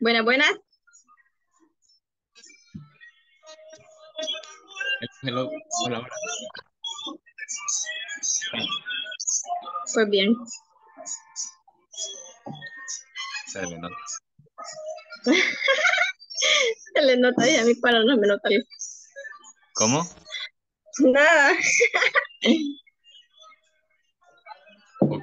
Buenas, buenas. Hello. Hola, hola. Pues bien. Se le nota. Se le nota y a mí para no me nota. ¿Cómo? Nada. Ok.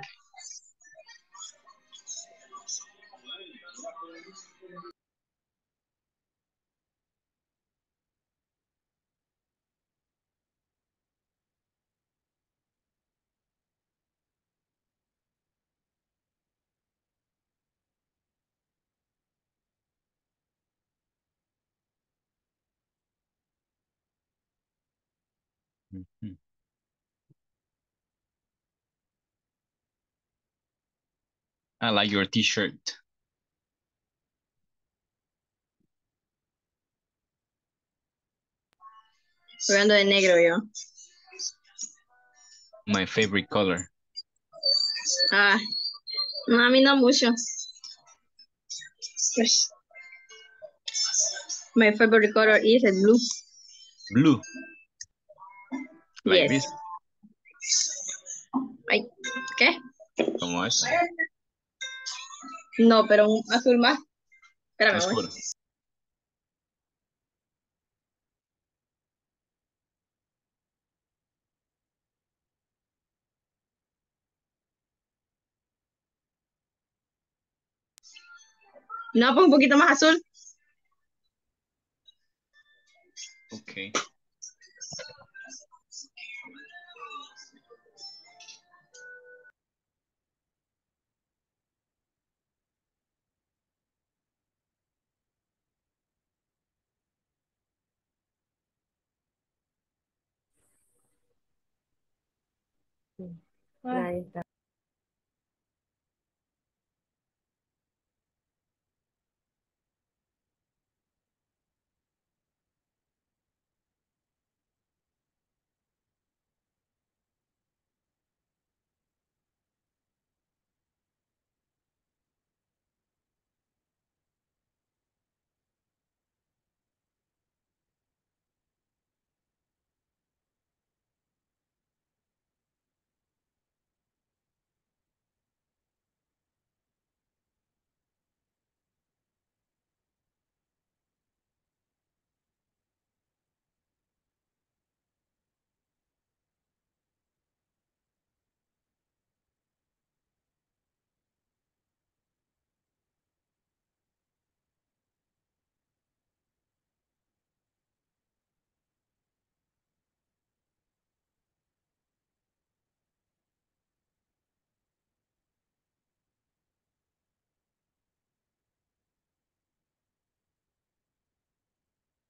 Ujú. I like your t-shirt. Jugando de negro yo. My favorite color. Ah, no, a mí no mucho. My favorite color is blue. Blue. Like Yes. this. Ay, ¿qué? Como es. No, pero un azul más. Espérame. Oscuro. No, pues un poquito más azul. Ok. Ahí está.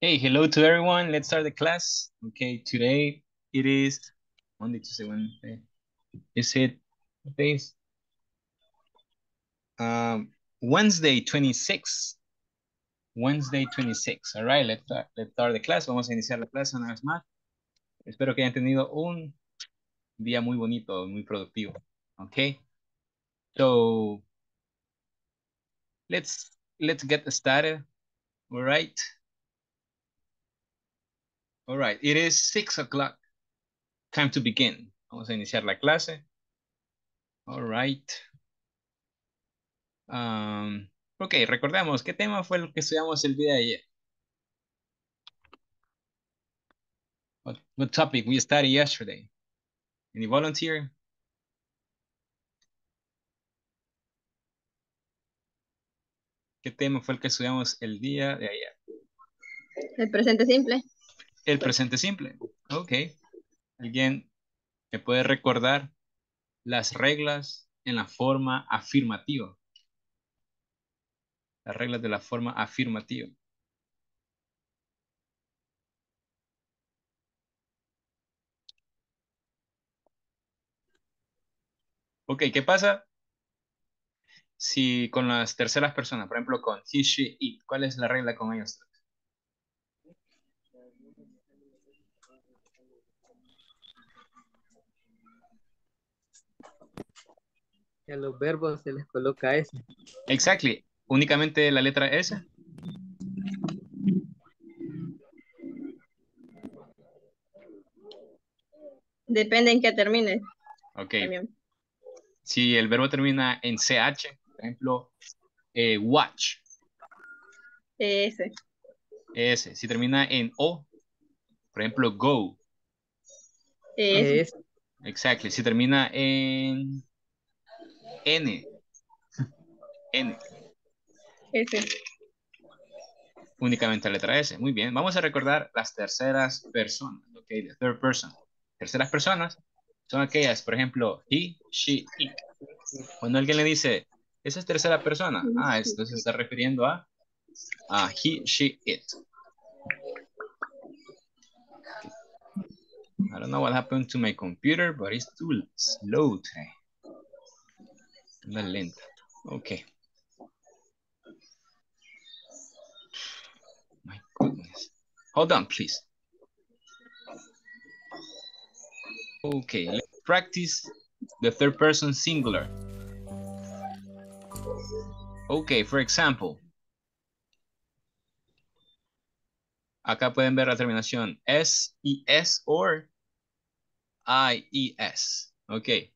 Hey, hello to everyone. Let's start the class. Okay, today it is Monday, Tuesday, Wednesday. Is it what? Um, Wednesday 26. Wednesday 26. All right, let's start, let's start the class. Vamos a iniciar la clase una vez más. Espero que hayan tenido un día muy bonito, muy productivo. Okay. So let's let's get started. All right. All right. It is six o'clock. Time to begin. Vamos a iniciar la clase. All right. Um, ok, recordemos, ¿qué tema fue el que estudiamos el día de ayer? What, topic we studied yesterday? Any volunteer? ¿Qué tema fue el que estudiamos el día de ayer? El presente simple. El presente simple. Ok. ¿Alguien me puede recordar las reglas en la forma afirmativa? Las reglas de la forma afirmativa. Ok, ¿qué pasa si con las terceras personas, por ejemplo, con he, she, it, ¿cuál es la regla con ellos a los verbos se les coloca ese. Exactly. Únicamente la letra S. Depende en qué termine. Ok. También. Si el verbo termina en CH, por ejemplo, eh, watch, Ese. S. Si termina en O, por ejemplo, go, Ese. Es, exactly. Si termina en N, N, Ese. únicamente la letra S. Muy bien. Vamos a recordar las terceras personas, ok, the third person. Terceras personas son aquellas, por ejemplo, he, she, it. Cuando alguien le dice, esa es tercera persona, ah, esto se está refiriendo a, a he, she, it. I don't know what happened to my computer, but it's too slow today. Anda lenta. Okay. My goodness. Hold on, please. Okay, let's practice the third person singular. Okay, for example. Acá pueden ver la terminación S, E, S, or I, E, S. Okay.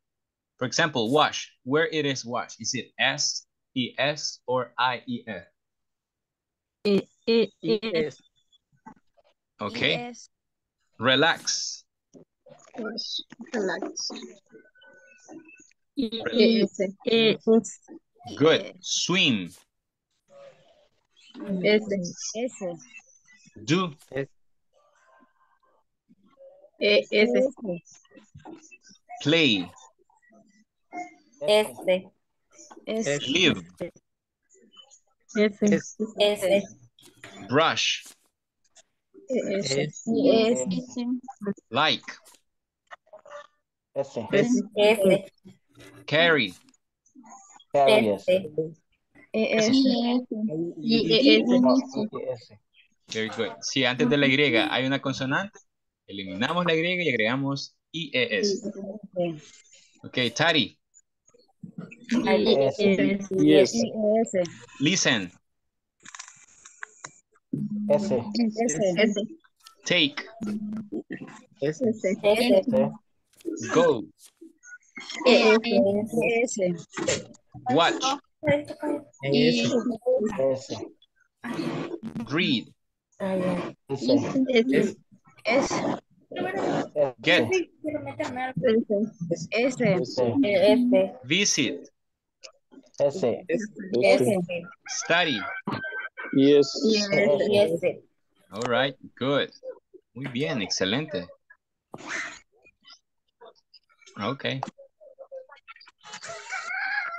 For example, wash. Where it is wash? Is it S, E, S, or I, E, S? y es, Okay. Yes. Relax. Wash. Relax. y, Ese. e, es, Good. Yes. Swim. Ese. Ese. Do. E- Ese. Play. Este. es, Live. Ese. Ese. Brush. Ese. es, Ese. Like. Ese. Ese. Carry. Carries. Este. Very good. Si antes de la Y hay una consonante, eliminamos la Y y agregamos IES. Ok, Tari. Ese. Yes. Ese. Listen. Ese. Ese. Ese. Take. Ese. Ese. Go. Ese. Watch. ese, Ese. Read. Ese. Ese. Ese. Get. Ese. Ese. Ese. Visit. Ese. Ese. Study. Yes. Y ese. All right. Good. Muy bien. Excelente. Ok.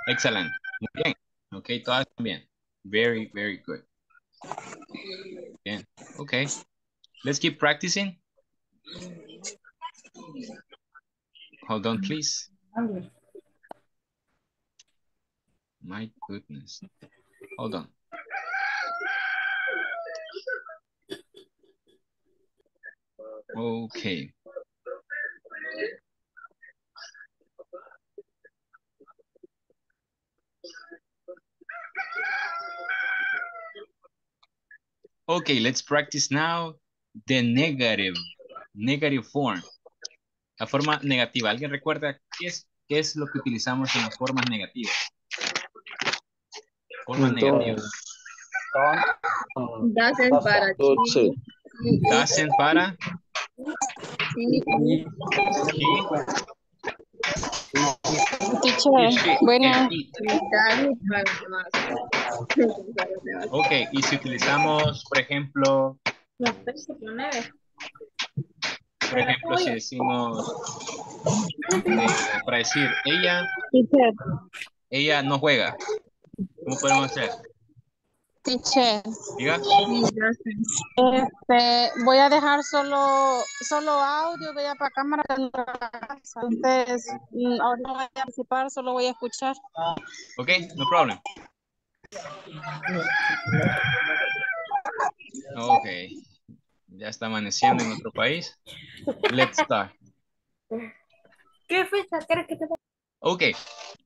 Excelente. Muy bien. Ok, todas bien. Very, very good. Bien. Okay. Let's keep practicing. Hold on, please. My goodness. Hold on. Okay. Okay, let's practice now the negative, negative form. La forma negativa. ¿Alguien recuerda qué es, qué es lo que utilizamos en las formas negativas? Formas negativas. Doesn't para. Doesn't para. Sí. Teacher, bueno. Ok, y si utilizamos, por ejemplo, por ejemplo, si decimos, eh, para decir, ella, Teacher, ella no juega. ¿Cómo podemos hacer? teacher, Diga. este, voy a dejar solo, solo audio, voy a para cámara. Entonces, mm, ahora no voy a participar, solo voy a escuchar. Ok, no problem. Ok. Ya está amaneciendo en nuestro país. Let's start. ¿Qué fecha que te Okay.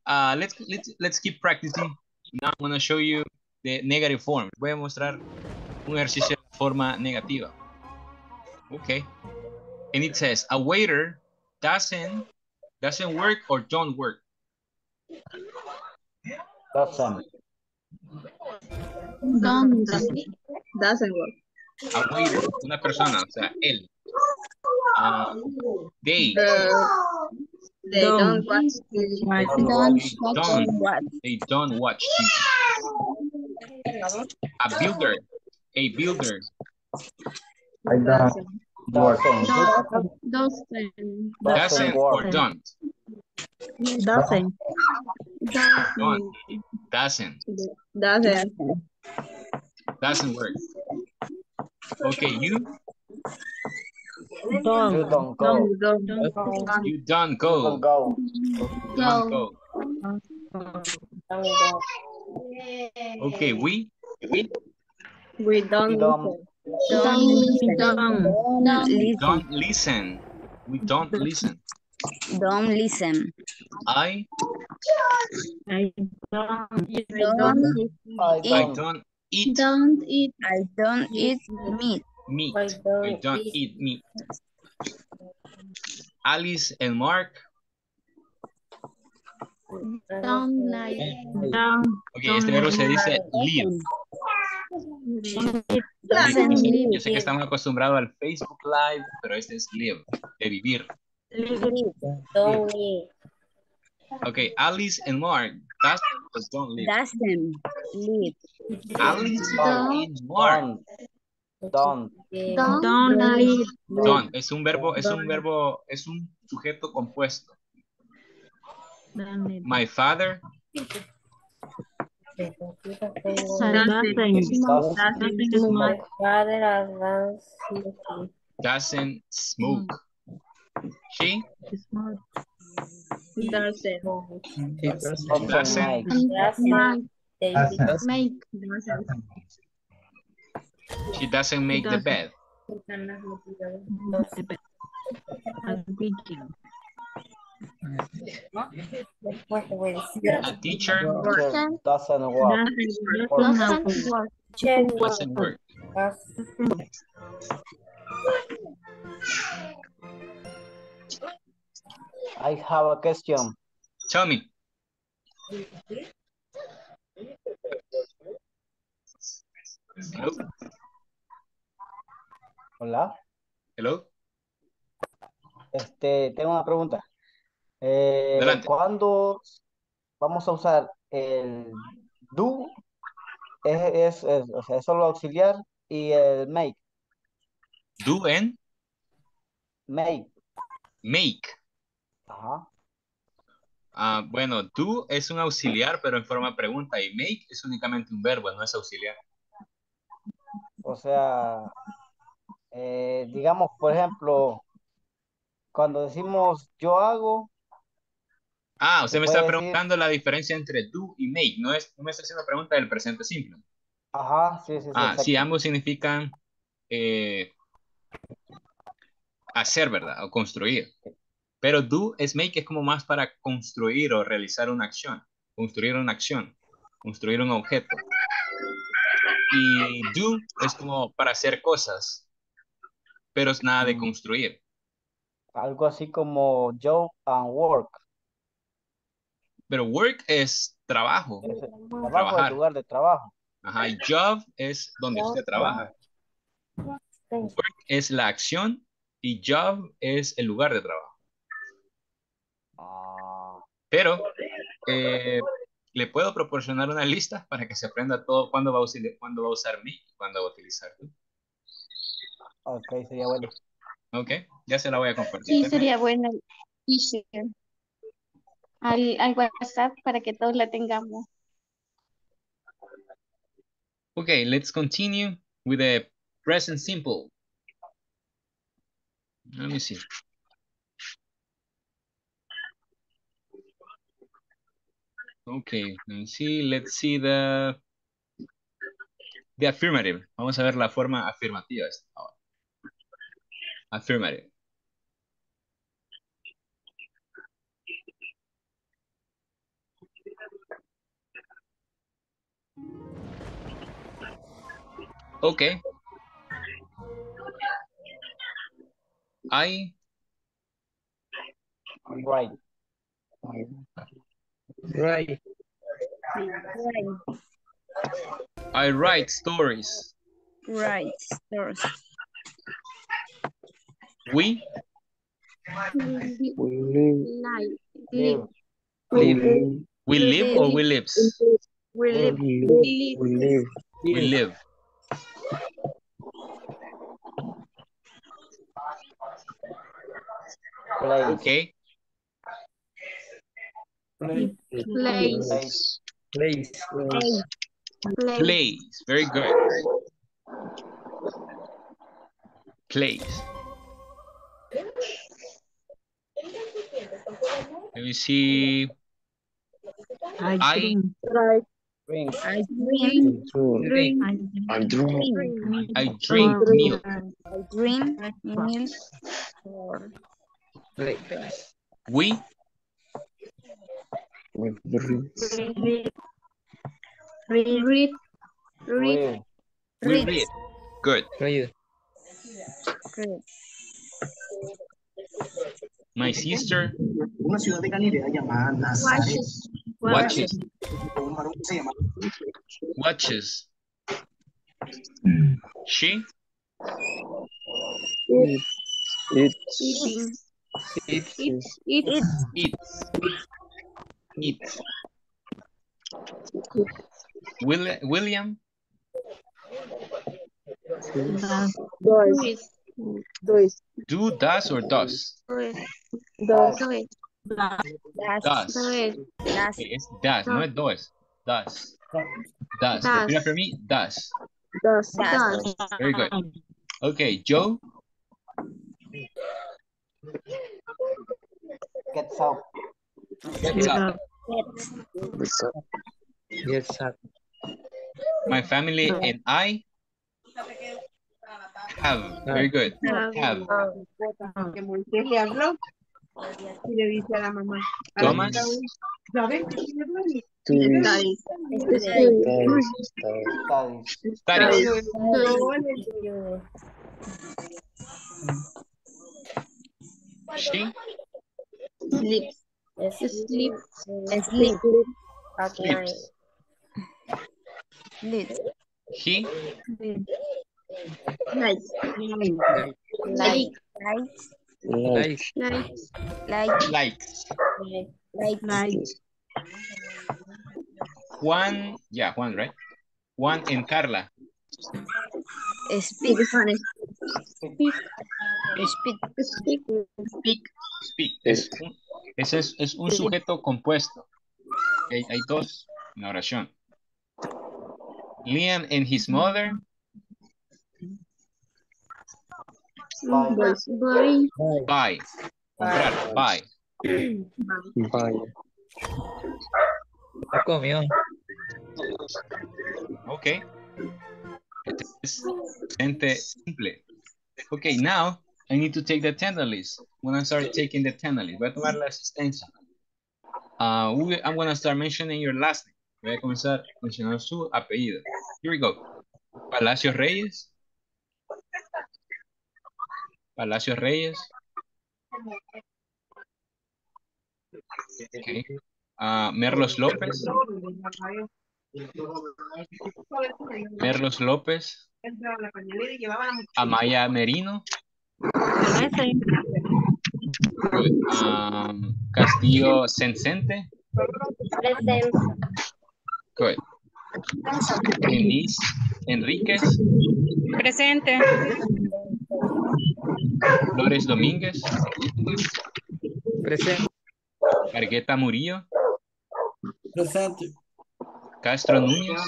Uh, let's let's let's keep practicing. Now I'm gonna show you the negative form. Voy a mostrar un ejercicio de forma negativa. Okay. And it says, a waiter doesn't, doesn't work or don't work. Doesn't. Don't. Doesn't work. A waiter, una persona, o sea, él. Ah, they, Uh, they don't watch TV. they don't, they don't watch TV. A builder, a builder, I don't work. Doesn't. Doesn't. doesn't or don't, Doesn't. don't, doesn't, Doesn't. doesn't work. Okay, you, You don't go. Don't. you don't go, Don't go. don't go. Okay, we, we We don't. We don't. listen. Don't. don't listen. We don't listen. Don't listen. I, I don't. Don't. I I don't. Don't eat Don't eat. I don't eat meat. meat. I don't eat meat. Alice and Mark. Don't like. Don't. Ok, este verbo se dice live. Doesn't Yo sé, live. yo sé que estamos acostumbrados al Facebook Live, pero este es live, de vivir. Don't live. Ok, Alice and Mark. That's don't live. Doesn't live. Alice Don't. and Mark. Don't. Don't. Don't. Es un verbo, es un verbo, es un sujeto compuesto. My father Doesn't. doesn't smoke. She Doesn't. Doesn't Doesn't. make. Doesn't. Make. she doesn't make the bed. A teacher Teacher Doesn't work. doesn't work. I have a question. Tell me. Hello? Hola. Hello? Este, tengo una pregunta. Eh. ¿Cuándo vamos a usar el do? Es, es, es- o sea, es solo auxiliar y el make. Do and Make. make. Ajá. Ah, bueno, do es un auxiliar, pero en forma de pregunta, y make es únicamente un verbo, no es auxiliar. O sea, eh, digamos, por ejemplo, cuando decimos yo hago, Ah, usted me está decir- preguntando la diferencia entre do y make. No, es, no me está haciendo pregunta del presente simple. ajá, sí, sí, sí, Ah, sí, ambos significan eh, hacer, ¿verdad? O construir. Pero do es make, es como más para construir o realizar una acción. Construir una acción. Construir un objeto. Y do es como para hacer cosas. Pero es nada de Mm. construir. Algo así como job and work. Pero work es trabajo. Es el trabajo Trabajar. el lugar de trabajo. Ajá, y job es donde usted trabaja. Work es la acción y job es el lugar de trabajo. Pero eh, le puedo proporcionar una lista para que se aprenda todo cuándo va a usar, cuándo va a usar me y cuándo va a utilizar tú. ok, sería bueno. Ok, ya se la voy a compartir. Sí, sería bueno. teacher. Al, al WhatsApp para que todos la tengamos. Okay, let's continue with the present simple. Let me see. Okay, let me see. Let's see the the affirmative. Vamos a ver la forma afirmativa. Affirmative. Okay. I Right. Right. I write stories. Right. Stores. We We live. Live. Live. Live. we live or we lives? We live. We live. We live. We live. Okay. Place. Place. Place. Place. Place. Very good. Place. Let me see. I I- drink. Drink. I drink. True. Drink. I I drink. Drink. I drink milk. I drink milk. We We drink. Read. Read. Read. Read. we Read. read. Good. Read. Read. My sister Una ciudad de Galilea llamada Nazaret. Watches. watches Un varón que se llama watches. She It. It. Eating. It. Eat. Eat. eats. Eats. Will, William dois. Dois. Dois. do does or does? Does. Dois. Das. Okay, Es does, no es does. Does. Does. Does. Repeat after me. Does. Das. Does. Very good. Okay, Joe Gets up. Gets up. Yes, sir. Yes, sir. My family and I have. Very good. Have. Have. Que Moisés le y le dice a la mamá. Thomas Studies. Studies. Studies. Studies. Studies. She Sleep. Sleep. Sleep. sleeps. Sleep. He Night. Like. Like. Like. Night. Like. likes. Like. Like. Juan, yeah, Juan, right? Juan and Carla Speak. Spanish. Speak. Speak. speak. Speak. Es- Ese es, es un sujeto compuesto. Hay, hay dos en la oración. Liam and his mother Bye. Buy. Comprar, buy. Vaya. Ya comió. Okay. Este es simple. Okay, now I need to take the attendance list. When I start taking the voy a tomar la asistencia. Uh, we- I'm gonna start mentioning your last name. Voy a comenzar mencionando su apellido. Here we go. Palacios Reyes. Palacios Reyes. Okay. Ah, Merlos López. Merlos López. Amaya Merino. Um, Castillo Sencente. Good. Denise Enríquez. Presente. Flores Domínguez. Presente. Argueta Murillo. Presente. Castro Núñez.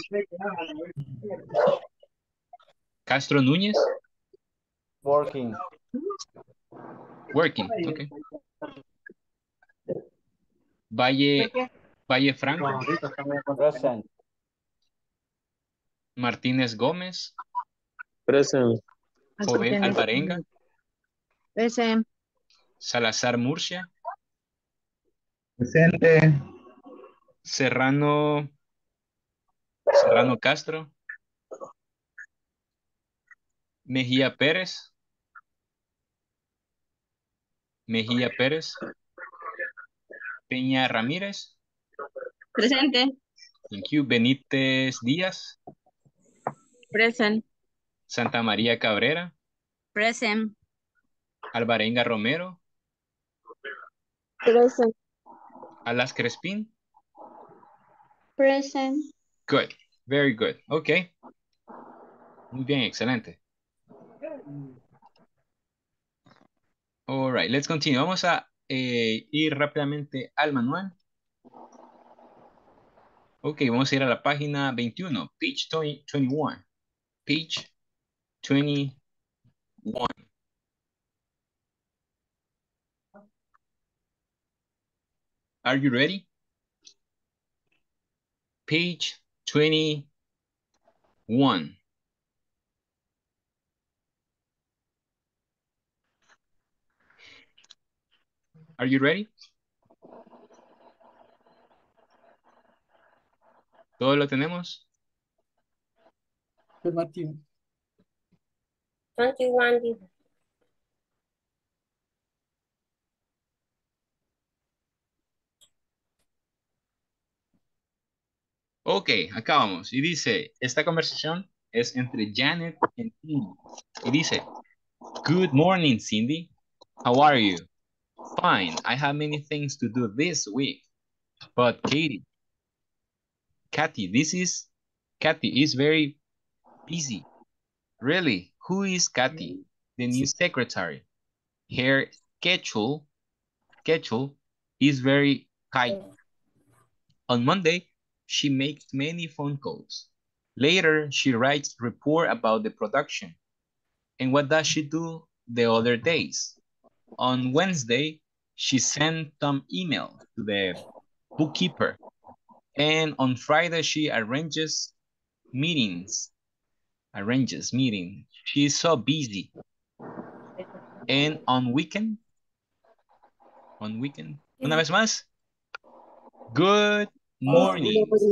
Castro Núñez. Working. Working. Okay. Valle, Valle Franco. Present. Martínez Gómez. Presente. Joven Alvarenga. Present. Salazar Murcia. Presente. Serrano. Serrano Castro. Mejía Pérez. Mejía Pérez. Peña Ramírez. Presente. Thank you. Benítez Díaz. Present. Santa María Cabrera. Present. Alvarenga Romero. Present. Alas Crespín. Present. Good. Very good. Okay. Muy bien, excelente. All right, let's continue. Vamos a eh, ir rápidamente al manual. Ok, vamos a ir a la página 21, page 20 21. Page 21. Are you ready? Page 21. Are you ready? ¿Todo lo tenemos? Afirmativo. 21 dijo. Ok, acá vamos. Y dice, esta conversación es entre Janet y Cindy. Y dice, Good morning, Cindy. How are you? Fine. I have many things to do this week. But Katie, Kathy, this is, Kathy is very busy. Really? Who is Kathy? The new secretary. Her schedule, schedule is very tight. On Monday, she makes many phone calls. Later, she writes report about the production. And what does she do the other days? On Wednesday, she sent some email to the bookkeeper. And on Friday, she arranges meetings. Arranges meeting. She's so busy. And on weekend, on weekend, una vez más, good morning. Good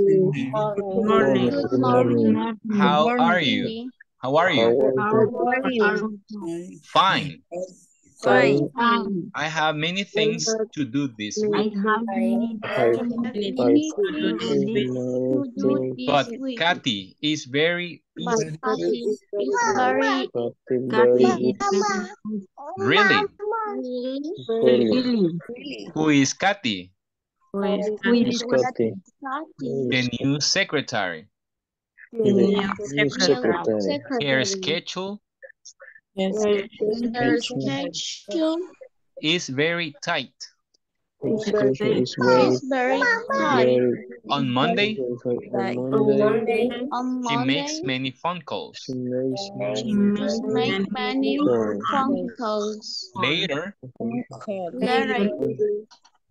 Morning. Good morning. How are you? How are you? How are you? Fine. Fine. I have many things to do this week. But Kathy is very busy. Very Really? Who is Kathy? Scotty. The new secretary. Her schedule is very tight. is very, very very, On Monday, on Monday, On she makes many phone calls. she makes make many phone calls. Later, Later,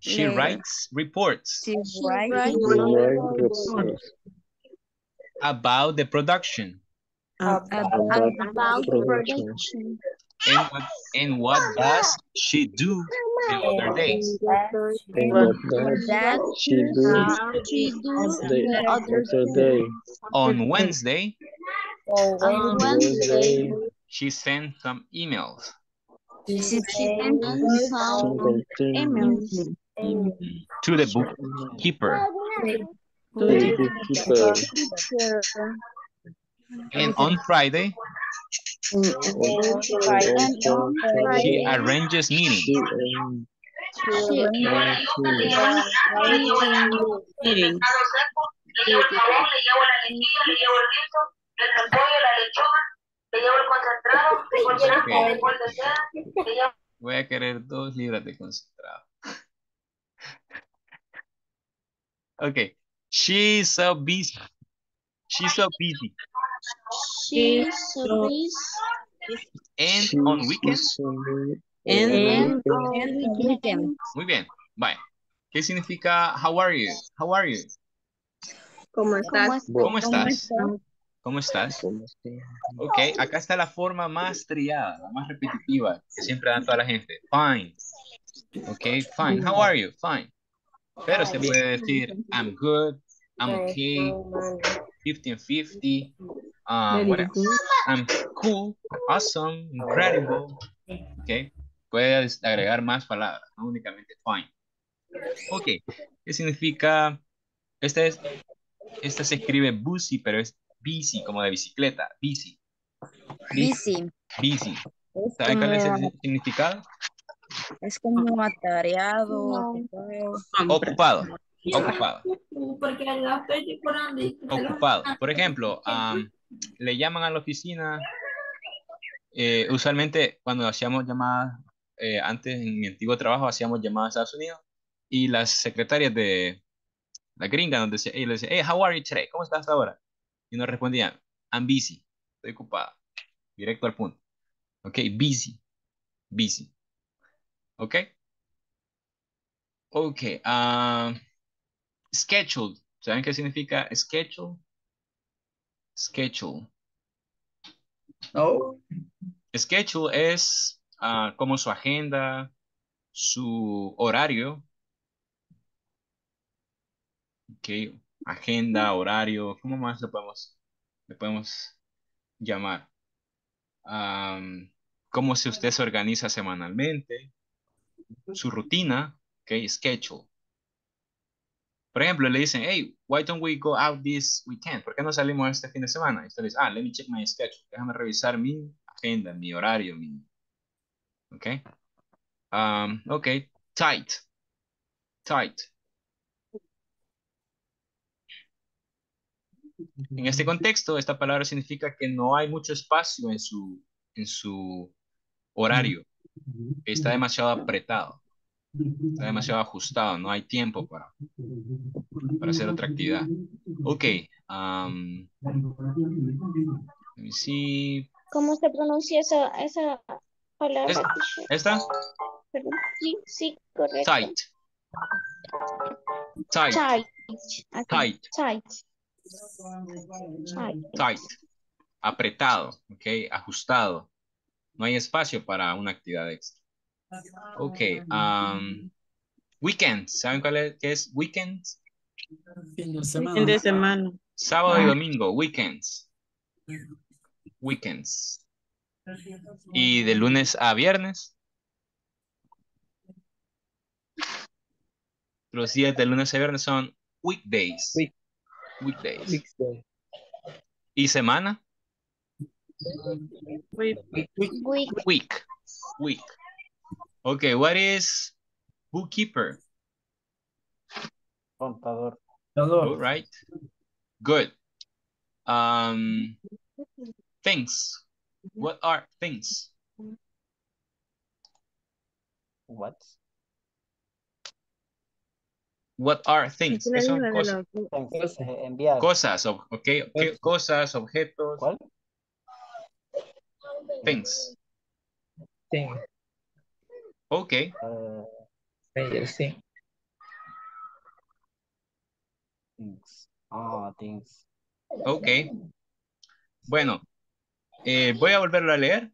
she writes reports she writes reports. about the production. Um, about about production. production. And what, and what does she do the other days? And what does That she do she do the the other other day? On Wednesday, on Wednesday. she sent some emails. She sent some emails to the bookkeeper. to the bookkeeper. And on Friday, she arranges Meeting. Voy a querer dos libras de concentrado. Okay. She's so busy. She's so busy. Busy. And she on weekends, And- And weekend. muy bien. Bye. ¿Qué significa how are you? How are you? ¿Cómo estás? ¿Cómo estás? ¿Cómo estás? Ok, acá está la forma más trillada, la más repetitiva que siempre dan toda la gente. Fine. Ok, fine. How are you? Fine. Pero se puede decir I'm good, I'm okay, 50-50, um, what else? I'm cool, awesome, incredible. Ok. Puedes agregar más palabras, no únicamente fine. Ok. ¿Qué significa? Este es, esta se escribe busy, pero es busy, como de bicicleta. Busy. Busy. Busy. Es ¿Saben cuál es el significado? es como atareado, No. ocupado. Ocupado. Porque la y Ocupado. Por ejemplo, am, le llaman a la oficina. eh, usualmente cuando hacíamos llamadas, eh, antes en mi antiguo trabajo hacíamos llamadas a Estados Unidos y las secretarias de la gringa nos decían, ella le decía, hey, how are you today? ¿Cómo estás ahora? Y nos respondían, I'm busy, estoy ocupado. Directo al punto. Ok, busy, busy. Ok. Ok, ah, scheduled. ¿Saben qué significa schedule? Schedule. No. Schedule es ah, como su agenda, su horario. Ok, agenda, horario, ¿cómo más lo podemos, le podemos llamar? Am, cómo si usted se organiza semanalmente, su rutina, ok, schedule. Por ejemplo, le dicen, hey, why don't we go out this weekend? ¿Por qué no salimos este fin de semana? Y usted dice, ah, let me check my schedule. Déjame revisar mi agenda, mi horario, mi... Ok. Um, ok, tight. Tight. En este contexto, esta palabra significa que no hay mucho espacio en su, en su horario. Está demasiado apretado. Está demasiado ajustado. No hay tiempo para, para hacer otra actividad. Ok. Um, let me see. ¿Cómo se pronuncia esa, esa palabra? ¿Esta? Perdón. Sí, sí, correcto. Tight. Tight. Tight. Tight. Tight. Tight. Apretado. Ok. Ajustado. No hay espacio para una actividad extra. Ok. um, weekends. ¿Saben cuál es, qué es weekends? Fin de Fin de semana. Sábado y domingo. Weekends. Weekends. Y de lunes a viernes. Los días de lunes a viernes son weekdays. Week- Weekdays. Weekday. ¿Y semana? Week. Week. Week. Okay, what is bookkeeper? Contador. All right. Good. Um, things. What are things? What? What are things? ¿Qué son cosas? Eh, enviar. Cosas, okay, ok, cosas, objetos. ¿Cuál? Things. Thing. Okay. Eh, Player, sí. things. Ah, things. Ok. Bueno, eh, voy a volverlo a leer.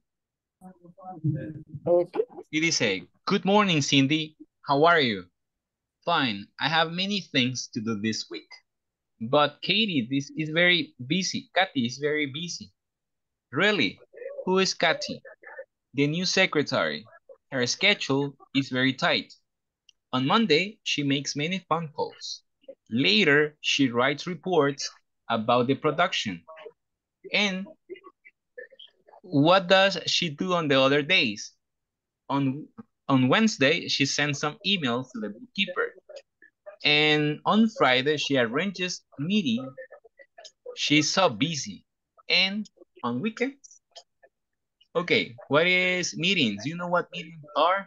Y dice, Good morning, Cindy. How are you? Fine. I have many things to do this week. But Katie, this is very busy. Kathy is very busy. Really? Who is Kathy? The new secretary. Her schedule is very tight. On Monday, she makes many phone calls. Later, she writes reports about the production. And what does she do on the other days? On on Wednesday, she sends some emails to the bookkeeper. And on Friday, she arranges meeting. She's so busy. And on weekends? Okay, what is meetings? You know what meetings are?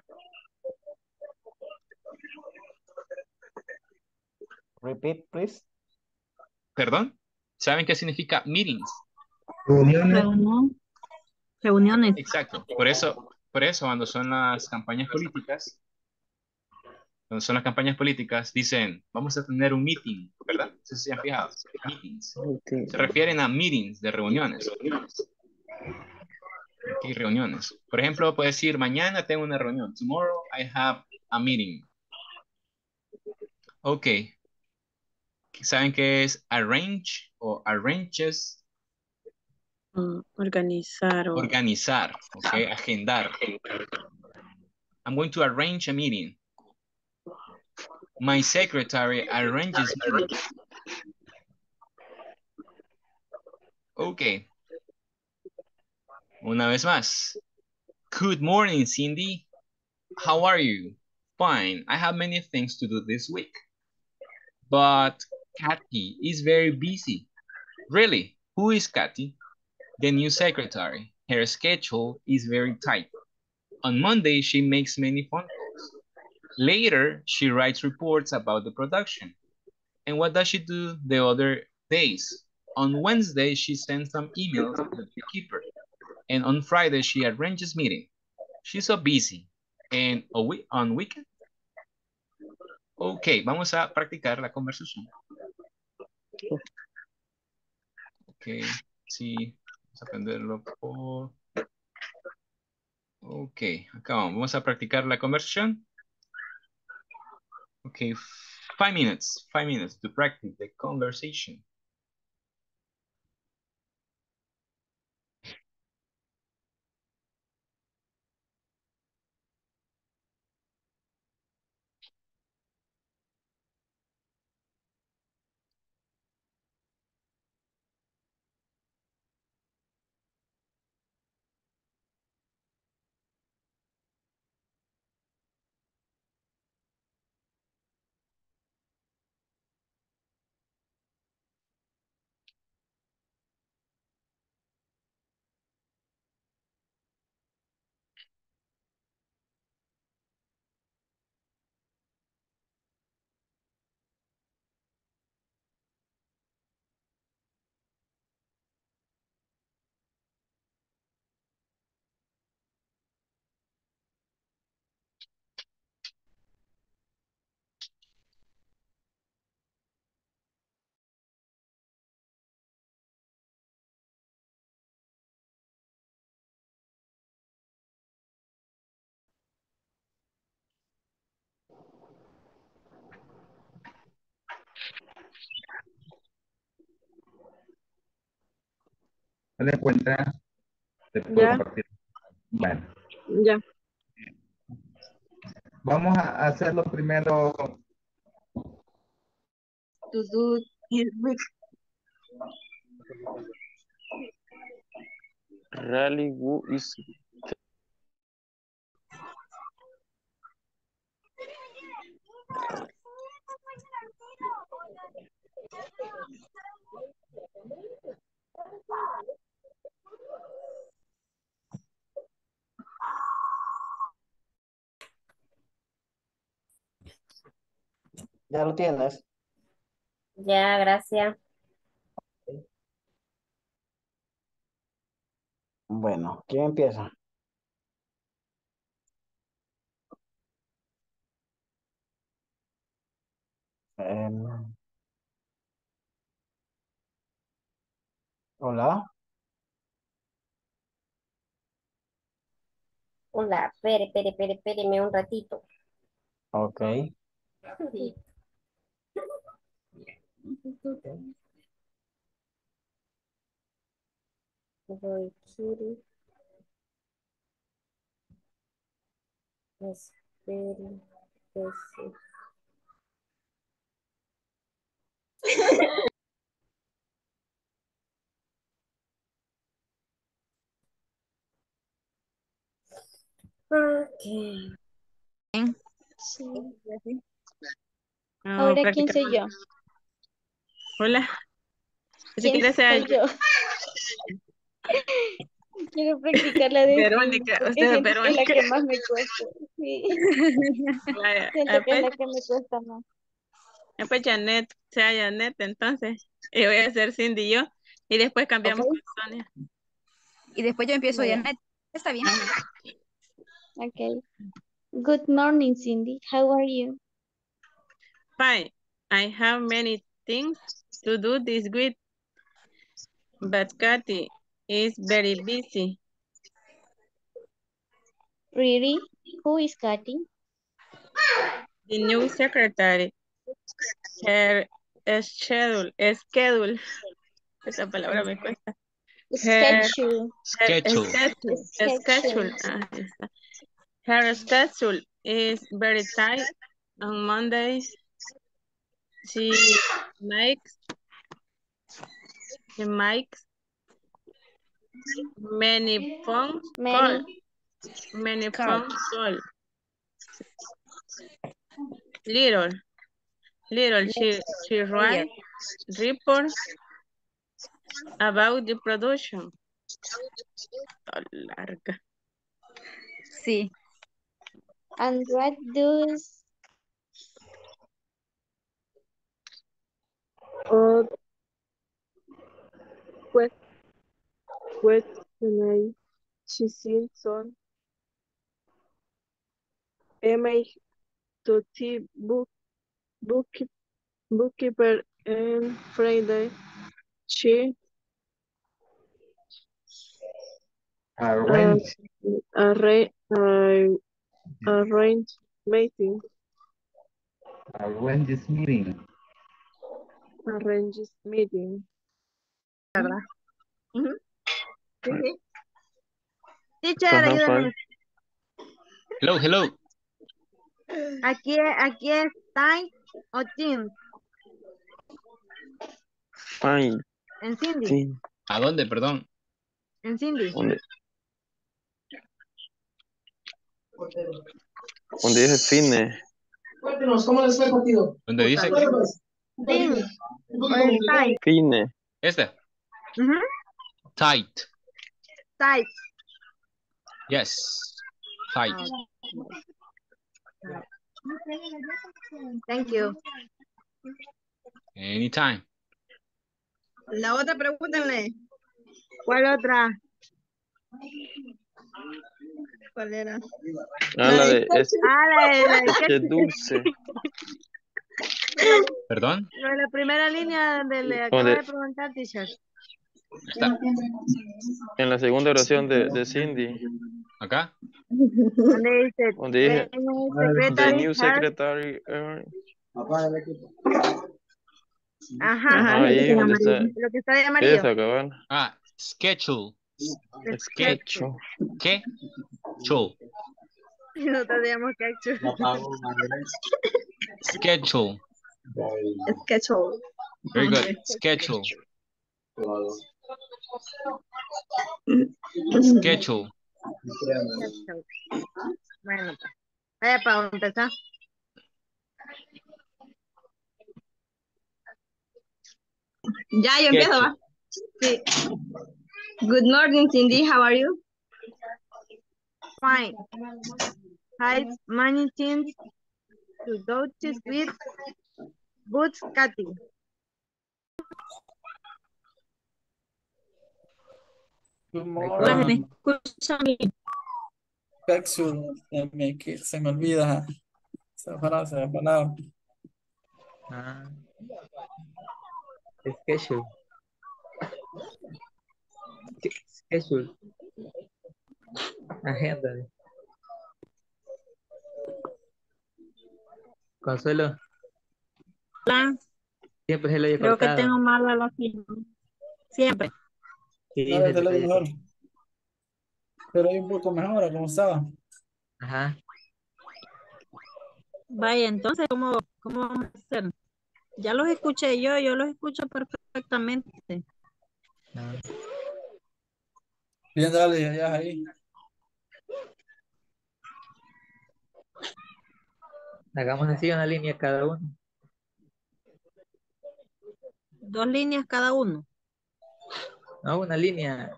Repeat, please. Perdón. ¿Saben qué significa meetings? Reunión. Reuniones. Exacto. Por eso, por eso cuando son las campañas políticas, cuando son las campañas políticas, dicen, vamos a tener un meeting, ¿verdad? No sé si se han fijado. Meetings. Okay. Se refieren a meetings de reuniones. Ok, reuniones. Por ejemplo, puede decir, mañana tengo una reunión. Tomorrow I have a meeting. Ok. ¿Saben qué es arrange o arranges? Mm, Organizar o Organizar, okay, agendar. I'm going to arrange a meeting. My secretary arranges. Okay. Una vez más. Good morning, Cindy. How are you? Fine. I have many things to do this week. But Kathy is very busy. Really? Who is Kathy? The new secretary. Her schedule is very tight. On Monday, she makes many phone calls. Later, she writes reports about the production. And what does she do the other days? On Wednesday, she sends some emails to the keeper. And on Friday, she arranges meeting. She's so busy. And week on weekend? Ok, vamos a practicar la conversación. Ok, sí, vamos a aprenderlo por... Ok, acá vamos. Vamos a practicar la conversación. Ok, five minutes, five minutes to practice the conversation. ¿Te das cuenta? Te puedo Ya. compartir. Bueno, ya. vamos a hacerlo primero. To do this week. Rally who is ¿Ya lo tienes? Ya, gracias. Bueno, ¿quién empieza? Em, Hola. Hola, espere, espere, espere, espéreme un ratito. Ok. Sí. Voy quiere. Espere, ese. Sí. Ah, Ahora, ¿quién soy yo? Hola. Si ¿Quién quieres soy yo? Quiero practicar la de Verónica, usted es que es la Verónica. que más me cuesta. Sí. Vaya, Siento que es la que me cuesta más. ah, pues Janet, sea Janet entonces. Y voy a hacer Cindy yo. Y después cambiamos con Sonia. Y después yo empiezo. Janet. Está bien. Okay. Good morning, Cindy. How are you? Fine. I have many things to do this week. But Kathy is very busy. Really? Who is Katy? The new secretary. Her schedule, schedule. Esa palabra me cuesta. Her, Schedule. her Schedule. schedule, Schedule. schedule, ah, ahí está. Her schedule is very tight on Mondays. She makes, she makes many phone Many. calls, many phone calls. Little, little, she, she write report about the production. Está larga. Sí. And what does Or quest, questionnaire she Simpson MA to T book bookkeep, bookkeeper and Friday she uh, Arrange. Uh, arrange arrange meeting Arrange meeting. arranges meeting ¿Verdad? Sí, sí. Teacher, ayúdame. Hello, hello. Aquí, aquí es time o team. Fine. En Cindy. Sí. ¿A dónde, perdón? En Cindy. ¿Dónde? Donde dice fine. Cuéntenos, ¿cómo les fue el partido? ¿Dónde dice? Time. Fine. Este. Ujú. Tight. Time. Yes. Tight. Thank you. Anytime. La otra pregúntenle. ¿Cuál otra? ¿Cuál era? Ah, la de es, Ah, la de la, de- que dulce. ¿Perdón? la de la primera línea donde le acabo ¿Dónde? de preguntar, teacher. Está. En la segunda oración de, de Cindy. ¿Acá? Donde dice, Donde dije, "The new secretary new has-" secretary. eh, Ajá, Ajá, ahí donde está. lo que está de amarillo. Esa, cabal. Ah, schedule. Sketch. ¿Qué? Chul. No tendríamos que actuar. Schedule. Schedule. Very good. Schedule. Schedule. Bueno, pues. Vaya para empezar. Ya, yo empiezo, ¿va? Sí. Good morning, Cindy. How are you? Fine. Hi, many things to do to with boots cutting. Good Hola, ¿me morning. escuchan se me, que- se me olvida esa frase, la palabra. Ah. Schedule. Sch- Schedule. Agenda. Consuelo, Hola, siempre se lo he creo que tengo mala la firma. Siempre. Sí, te lo digo mejor. Pero hay un poco mejor como estaba. Ajá. Vaya, entonces, ¿cómo, cómo vamos a hacer? Ya los escuché yo, yo los escucho perfectamente. Ah. Bien, dale, ya ahí. Hagamos así una línea cada uno. Dos líneas cada uno. No, una línea.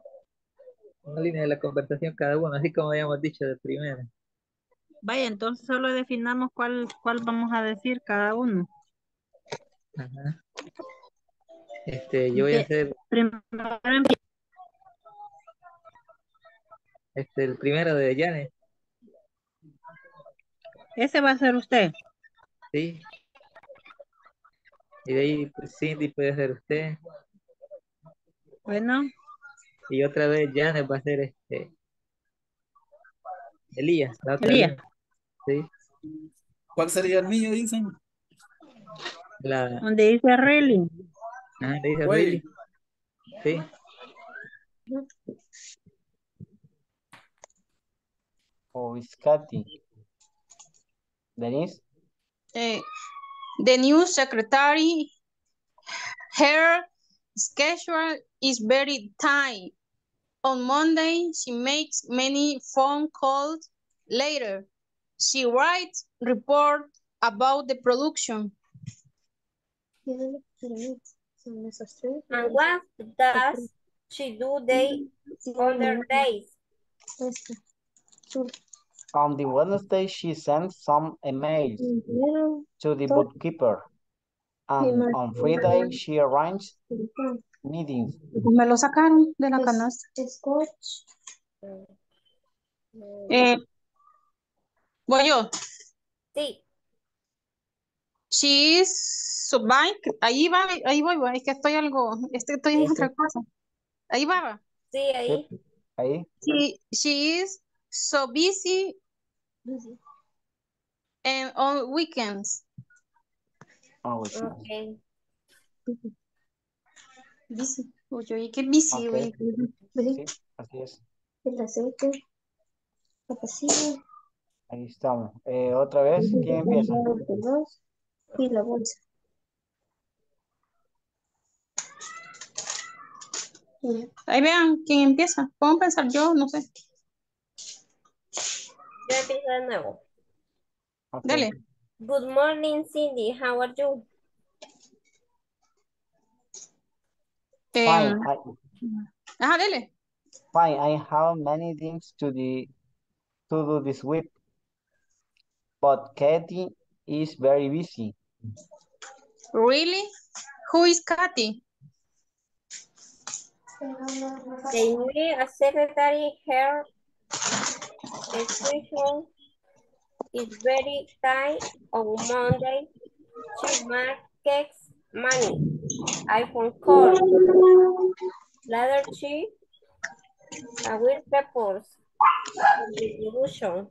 Una línea de la conversación cada uno, así como habíamos dicho de primera. Vaya, entonces solo definamos cuál, cuál vamos a decir cada uno. Ajá. Este, yo voy a hacer Primero este, el primero de Janet, Ese va a ser usted. ¿sí? Y de ahí pues, Cindy puede ser usted. Bueno, Y otra vez Janet va a ser este Elías, la otra Elías. vez. Sí. ¿Cuál sería el mío, dicen? La, donde dice really. ah, dice. Riley. Sí. Who is Katy? Denise? Eh, the new secretary, her schedule is very tight. On Monday, she makes many phone calls. Later, she writes report about the production. And what does she do day on other days? On the Wednesday, she sends some emails to the bookkeeper. And on Friday, she arranges meetings. Me lo sacaron de la canasta. Eh, voy yo. Sí. She is so bike. Ahí va, ahí voy, voy. Es que estoy algo, es que estoy en otra cosa. Ahí va, va. Sí, ahí. Ahí. She, she is so busy and on weekends. Oh. Okay. Busy. Oye, qué busy, Ok. oye. Sí, así es. El aceite. La pasilla. Ahí estamos. Eh, Otra vez, ¿quién empieza? Y la bolsa. Ahí vean quién empieza. ¿Puedo empezar yo? No sé. Yo empiezo de nuevo. Ok. Dale. Good morning, Cindy. How are you? Fine. Em, I, ajá, dale. fine. I have many things to the to do this week. But Katie is very busy. Really? Who is Kathy? They need a secretary here. Schedule is very tight on Monday. She markets money. iPhone call. Later she uh, with reports. Distribution.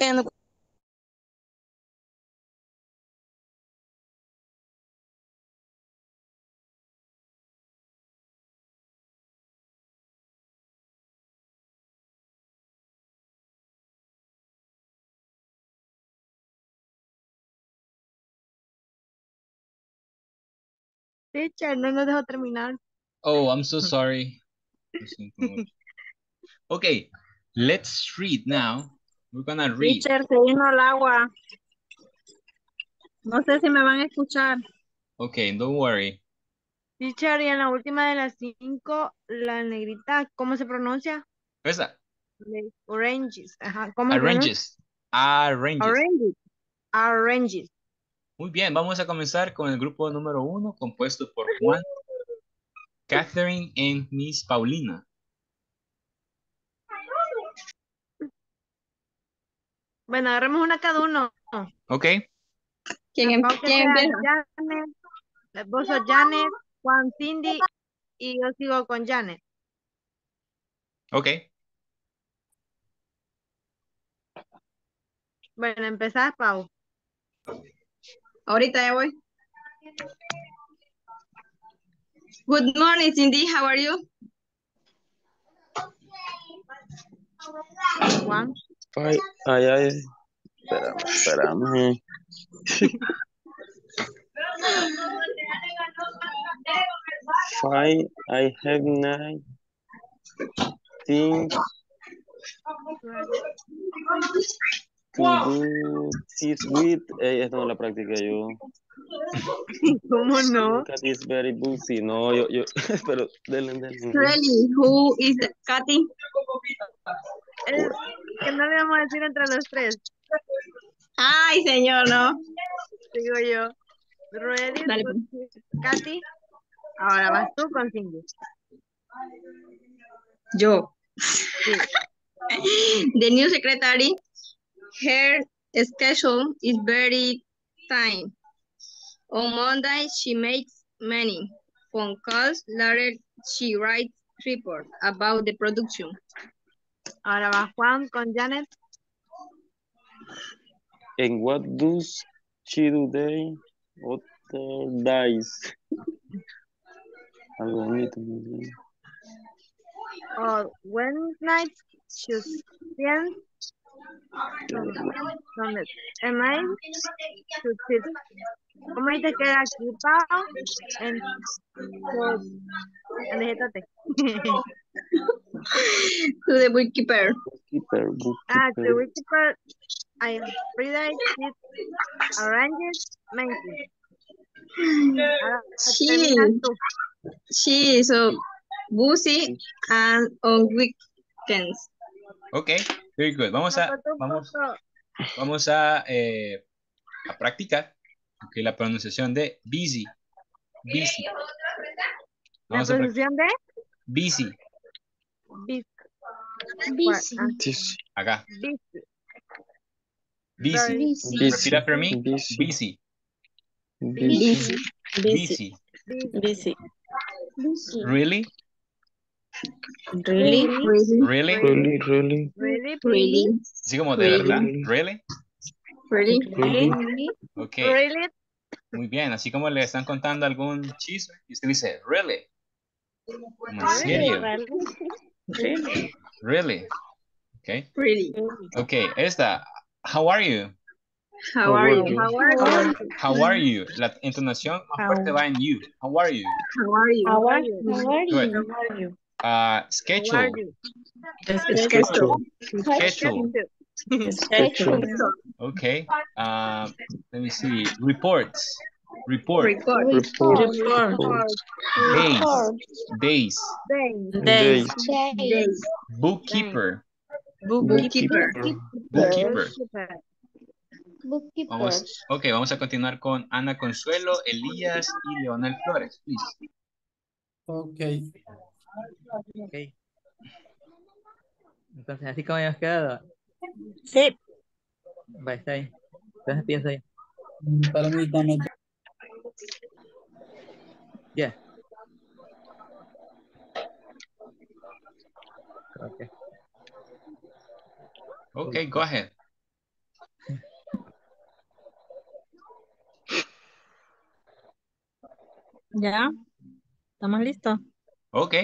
And Teacher, no nos dejó terminar. Oh, I'm so sorry. Okay, let's read now. We're gonna read. Teacher, se vino el agua. No sé si me van a escuchar. Okay, don't worry. Teacher, y en la última de las cinco, la negrita, ¿cómo se pronuncia? Esa. Oranges. Ajá, ¿cómo. Arranges. Oranges. Oranges. Muy bien, vamos a comenzar con el grupo número uno, compuesto por Juan, Catherine y Miss Paulina. Bueno, agarremos una cada uno. Ok, ¿quién, em- empieza? Janet, vos sos Janet, Juan Cindy y yo sigo con Janet. ok. Bueno, empezás, Pau. Ahorita ya voy. Good morning, Cindy. How are you? Juan. Ay, ay, ay. Espérame, espérame. Fine, I have nine things to do this week. Eh, esta no la practiqué yo. ¿Cómo no? Cat is very busy. No, yo, yo, pero denle, denle. Really? Who is Kathy? Es que no le vamos a decir entre los tres. Ay, señor, no. Digo yo. Ready, Dale, Katy. Ahora vas tú con Cindy. Yo. Sí. The new secretary, her schedule is very tight. On Monday, she makes many phone calls. Later, she writes report about the production. Ahora va Juan con Janet. And what does she do they? Other days. Algo bonito. muy bien. Or oh, when night should send some, some email to his ¿Cómo dice que era aquí, Pau? En so, alejétate. To the bookkeeper. Keeper, ah, the bookkeeper. bookkeeper, I Friday it arranges meeting. Ahora She, terminas tú. she is so busy and on weekends. Ok, very good. Vamos a, vamos, vamos a, eh, a practicar ok, la pronunciación de busy. Busy. La Vamos pronunciación de Busy. Busy. Ah, Busy. Acá. Busy. Busy. Repeat after me. Busy. Busy. Busy. Busy. Busy. Busy. Really? Really? Really? Really, really, Really, Really, Así como de Really. verdad. Really? really. really. Really? Ok. Really? Muy bien. Así como le están contando algún chisme y usted dice, really? ¿En serio? Really? Really? Ok. Really. Ok. Esta. How are you? How are you? How are you? How are you? La entonación más fuerte va en you. How are you? How are you? How are you? How are you? Uh, schedule. Schedule. Schedule. Schedule. Okay. Um, let me see. Reports. Report. Report. Report. Report. Report. Days. Days. Days. Days. Bookkeeper. Bookkeeper. Bookkeeper. Vamos, ok, vamos a continuar con Ana Consuelo, Elías y Leonel Flores, please. Ok. Ok. Entonces, así como habíamos quedado. Sí. Va, está bien. Entonces pienso yo. Permítame. Ya. Ok. Ok, go ahead. ¿Ya? ¿Estamos listos? Ok.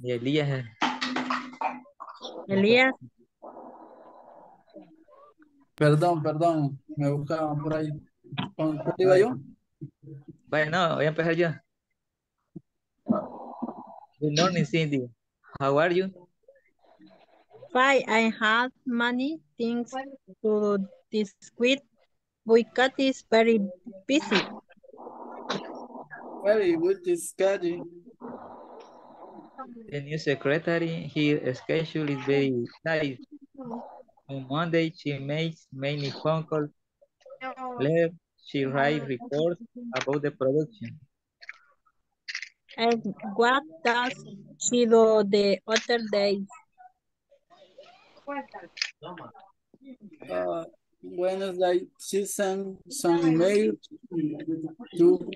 Y Elías. Elías. Perdón, perdón. Me buscaban por ahí. ¿Con cuál iba yo? Bueno, no, voy a empezar yo. Good morning, Cindy. How are you? Fine, I have many things to do this week. Boycott is very busy. Very good schedule. The new secretary, her schedule is very tight. On Monday, she makes many phone calls. Later, she writes reports about the production. And what does she do the other days? Uh, Wednesday, she sent some email to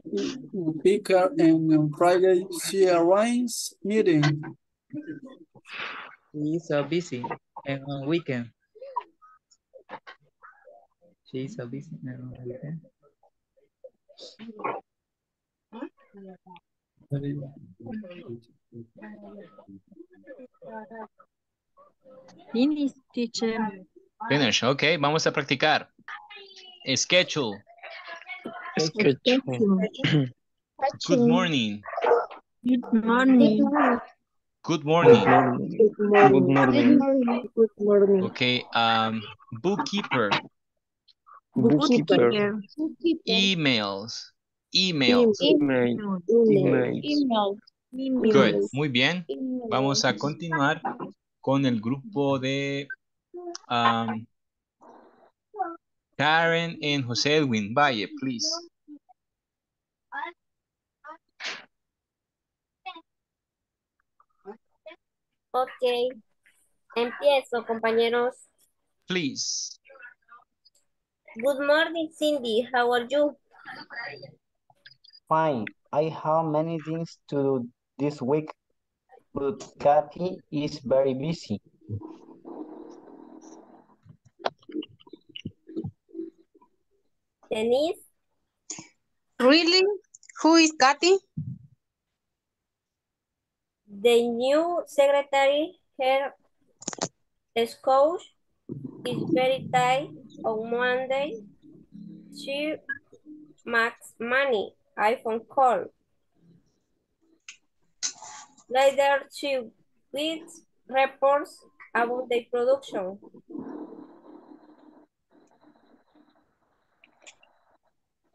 Picker and on Friday, she arranged meeting. She is so busy and on weekend. She is so busy and on weekend. Finish, teacher. Finish. Ok, vamos a practicar. Schedule. Schedule. Good morning. Good morning. Good morning. Good morning. Good morning. Ok, um, bookkeeper. Bookkeeper. Emails. Emails. Email. Email. Email. Good. Muy bien. Vamos a continuar con el grupo de um, Karen and José Edwin. Valle, please. Ok. Empiezo, compañeros. Please. Good morning, Cindy. How are you? Fine. I have many things to do this week, but Kathy is very busy. Denise. Really? Who is Kathy? The new secretary, her coach is very tight. On Monday, she makes money iPhone call. Later, she with reports about the production.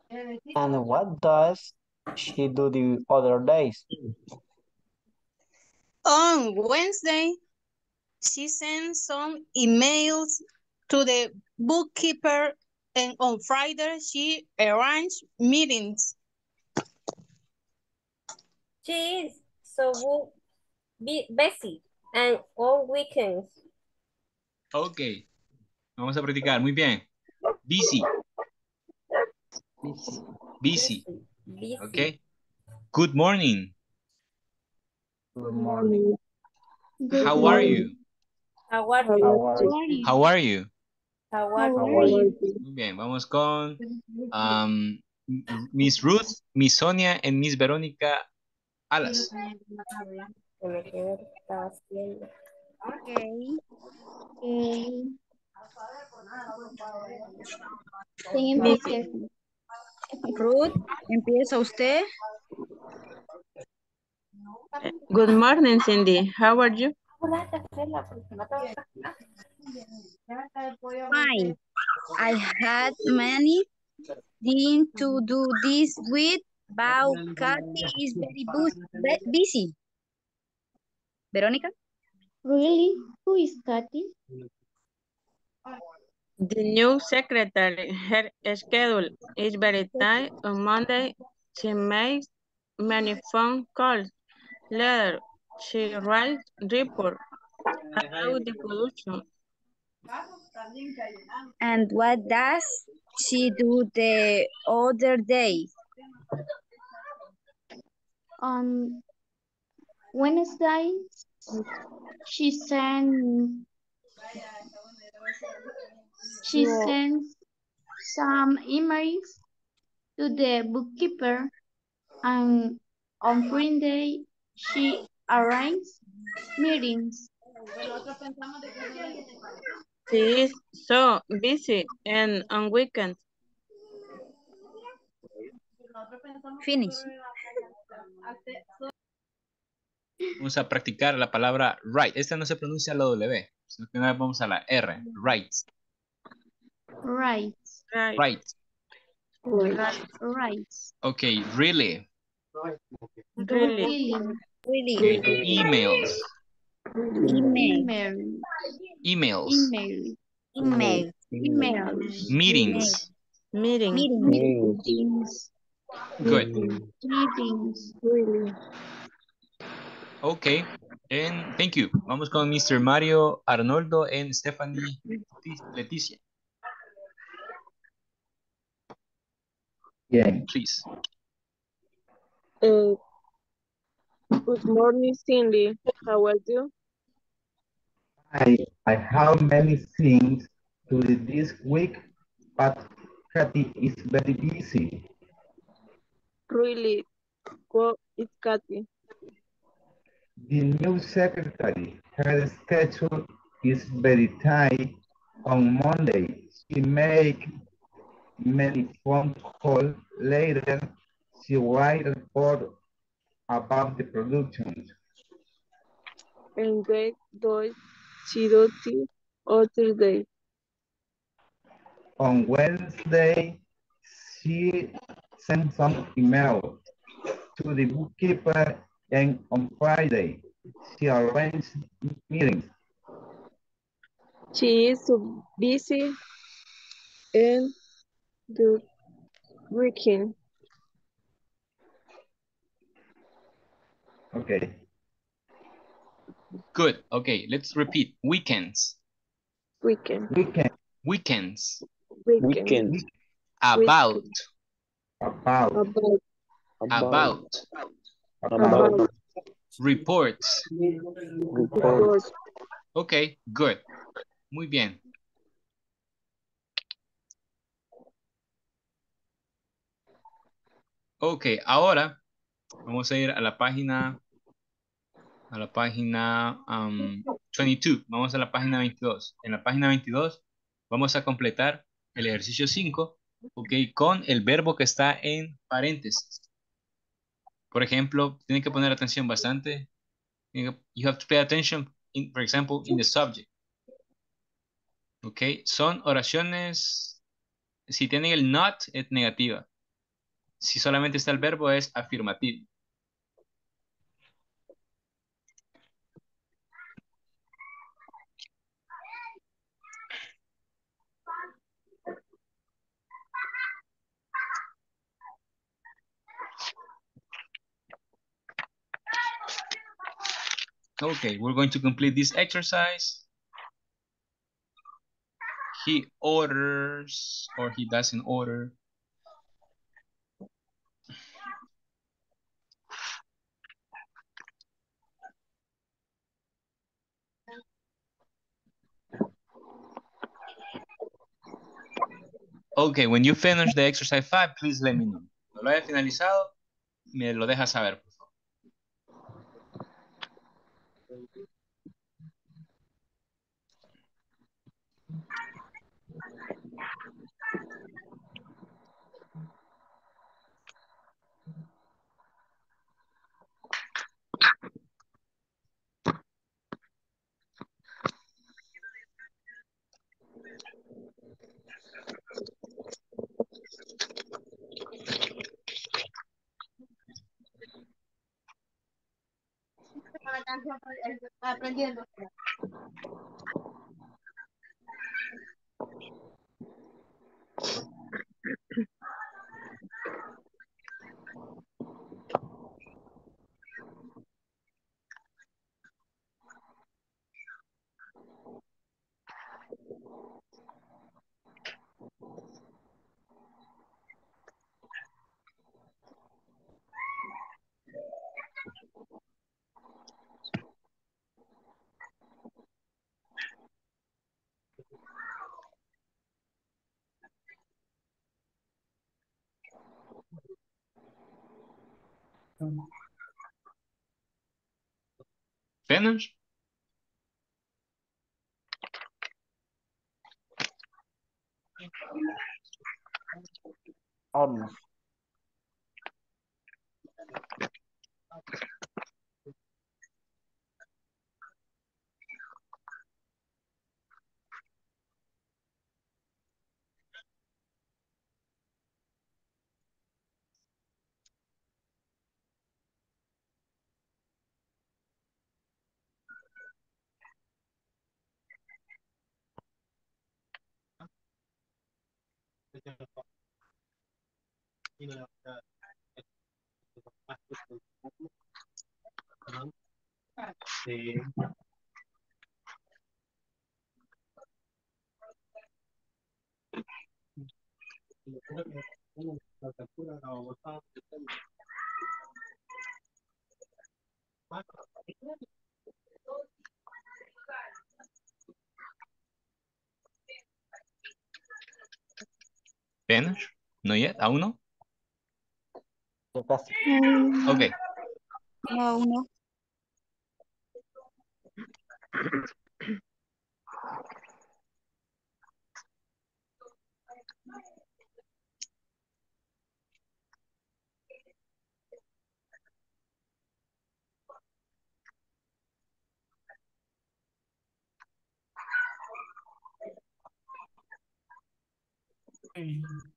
And what does she do the other days? On Wednesday, she sends some emails to the bookkeeper and on Friday she arranges meetings. She is so bu- bu- busy and on weekends. Ok. Vamos a practicar. Muy bien. Busy. Busy. Busy. Ok. Good morning. Good morning. How are you? How are you? How you? are you? How are you? How are How you? are you? Muy bien. Vamos con um, Miss Ruth, Miss Sonia and Miss Verónica Alas. Que me quedé, ¿qué estaba haciendo? Okay. Okay. ¿Quién empieza? Ruth, empieza usted. Good morning, Cindy. How are you? Fine. I had many things to do this week, but Kathy is very busy. Verónica? Really? Who is Kathy? The new secretary, her schedule is very tight. On Monday, she makes many phone calls. Later, she writes report about the pollution. And what does she do the other day? On Wednesday, she sent she sends some emails to the bookkeeper and on Friday she arranges meetings. She is so busy and on weekends. Finish. Vamos a practicar la palabra right. Esta no se pronuncia la W, sino que vamos a la R. Right. Right, Right. Right. right. Okay, really. Really. Really, Really? Emails. Email. email, Emails. email, Email. email, Meetings. Meeting. Meeting. meetings, Good. meetings. Really. Okay. And thank you. Vamos con Mr. Mario Arnoldo and Stephanie Leticia. Yeah. Please. Uh, good morning, Cindy. How are you? I, I have many things to do this week, but Kathy is very busy. Really? Who is Kathy? The new secretary, her schedule is very tight. On Monday, she make many phone calls. Later, she write a report about the production. And they do she do the other day. On Wednesday, she sent some email to the bookkeeper and on Friday, she arranged meetings. She is so busy and the weekend. Okay. Good. Okay, let's repeat. Weekends. Weekend. Weekend Weekends. Weekend. Weekend. About. about About. About. About. Reports. Report. Okay, good. Muy bien. Ok, ahora vamos a ir a la página a la página um, 22. Vamos a la página 22. En la página 22 vamos a completar el ejercicio 5, ok, con el verbo que está en paréntesis. Por ejemplo, tienen que poner atención bastante. You have to pay attention, in, for example, in the subject. Ok, son oraciones, si tienen el not, es negativa. Si solamente está el verbo, es afirmativo. Okay, we're going to complete this exercise. He orders or he doesn't order. Okay, when you finish the exercise five, please let me know. Cuando lo haya finalizado, me lo deja saber. Aprendiendo. Penas? Almas. Almost. Finish? No yet? ¿Aún no? Hum. Ok. No, no. Mm-hmm.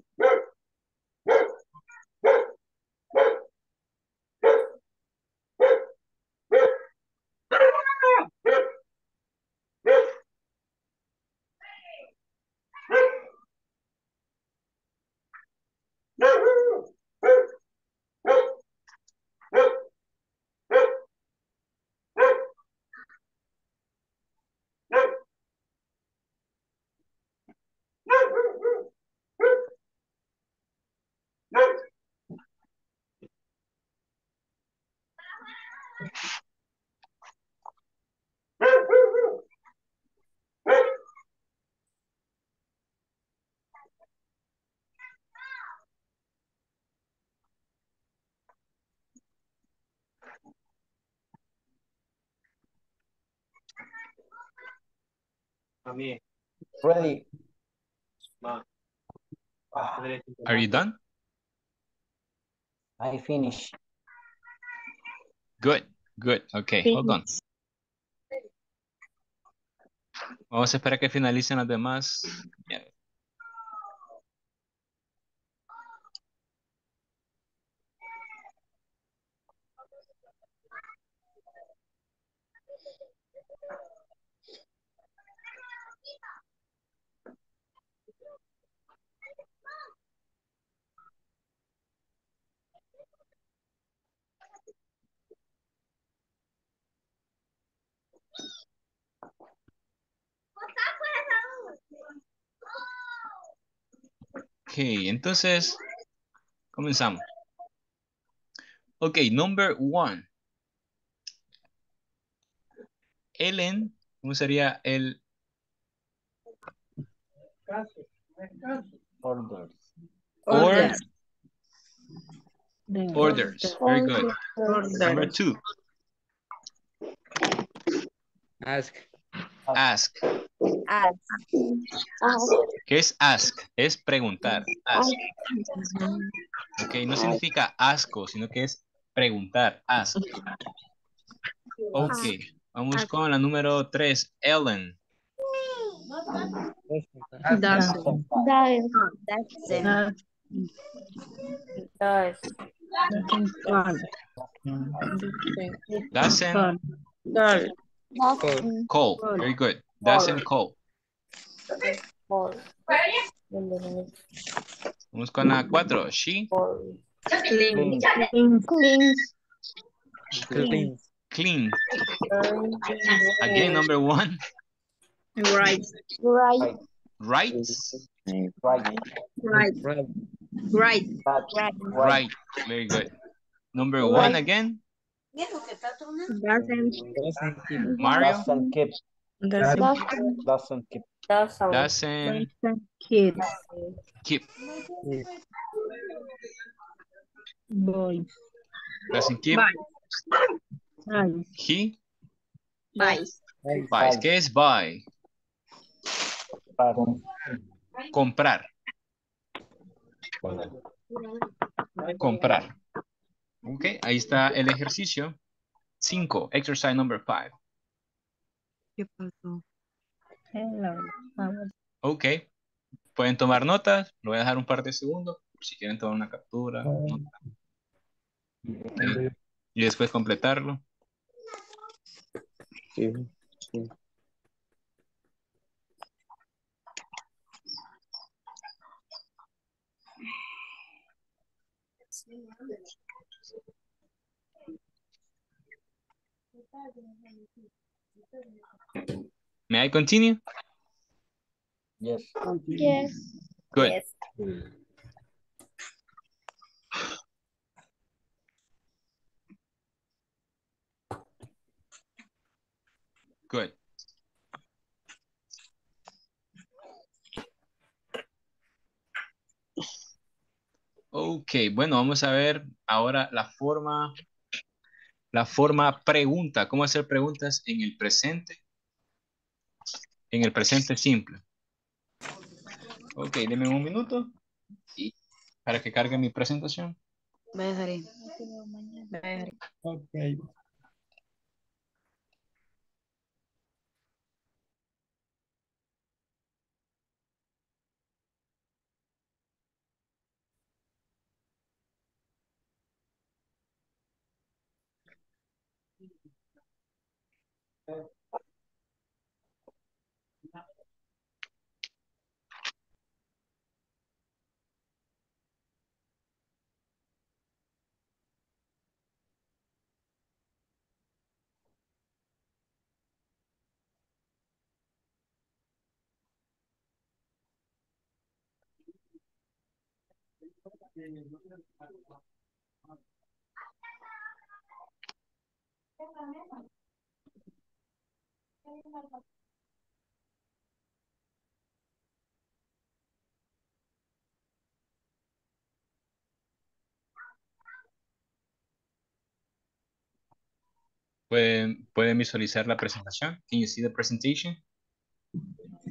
no. Ready. Are you done? I finish. Good, good. Okay, hold on. Vamos a esperar que finalicen las demás. Yeah. Entonces comenzamos. Ok, number one. Ellen, ¿cómo sería el Orders. or? Orders. Orders. Very good. Number two. Ask. Ask. Ask. ¿Qué es ask? Es preguntar. Ask. Ok, no significa asco, sino que es preguntar. Ask. Ok, vamos con la número tres. Ellen. Doesn't. Doesn't. Does. Doesn't Call. call. Very good. Doesn't call. Call. Vamos con la cuatro. She Clean. Clean. clean. Again, number one. Right. Right. Right. Right. Right. Right. Right. Right. Very good. Number one again. Doesn't. Doesn't keep. Mario. Doesn't keep. Doesn't. Doesn't keep. Doesn't. Doesn't Kids. keep. Boys. Doesn't keep. Right. He Buys. buys. ¿Qué es buy? Comprar. Comprar. Ok, ahí está el ejercicio. Cinco. Exercise number five. ¿Qué pasó? Ok. Pueden tomar notas. Lo voy a dejar un par de segundos. Si quieren tomar una captura. nota. Ok. Y después completarlo. Sí. sí. May I continue? Yes. Yes. Good. Yes. Good. Ok, bueno, vamos a ver ahora la forma, la forma pregunta, cómo hacer preguntas en el presente, en el presente simple. Ok, denme un minuto y para que cargue mi presentación. Okay. ¿Pueden, pueden visualizar la presentación? Can you see the presentation?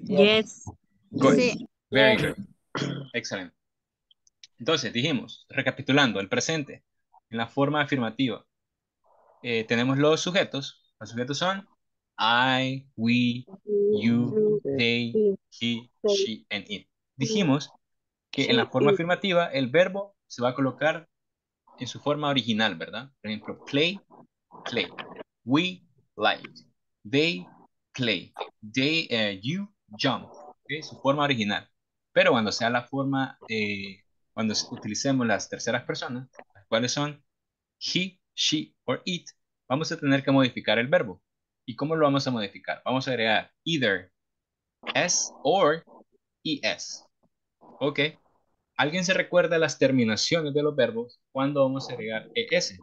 Yes. Good. Sí. Very good. Excelente. Entonces, dijimos, recapitulando, el presente, en la forma afirmativa, eh, tenemos los sujetos. Los sujetos son I, we, you, they, he, she, and it. Dijimos que en la forma afirmativa el verbo se va a colocar en su forma original, ¿verdad? Por ejemplo, play, play. We, like. They, play. They, eh, you, jump. ¿ok? Su forma original. Pero cuando sea la forma, eh, cuando utilicemos las terceras personas, las cuales son he, she or it, vamos a tener que modificar el verbo. ¿Y cómo lo vamos a modificar? Vamos a agregar either s or es. Ok. ¿Alguien se recuerda las terminaciones de los verbos? ¿Cuándo vamos a agregar es?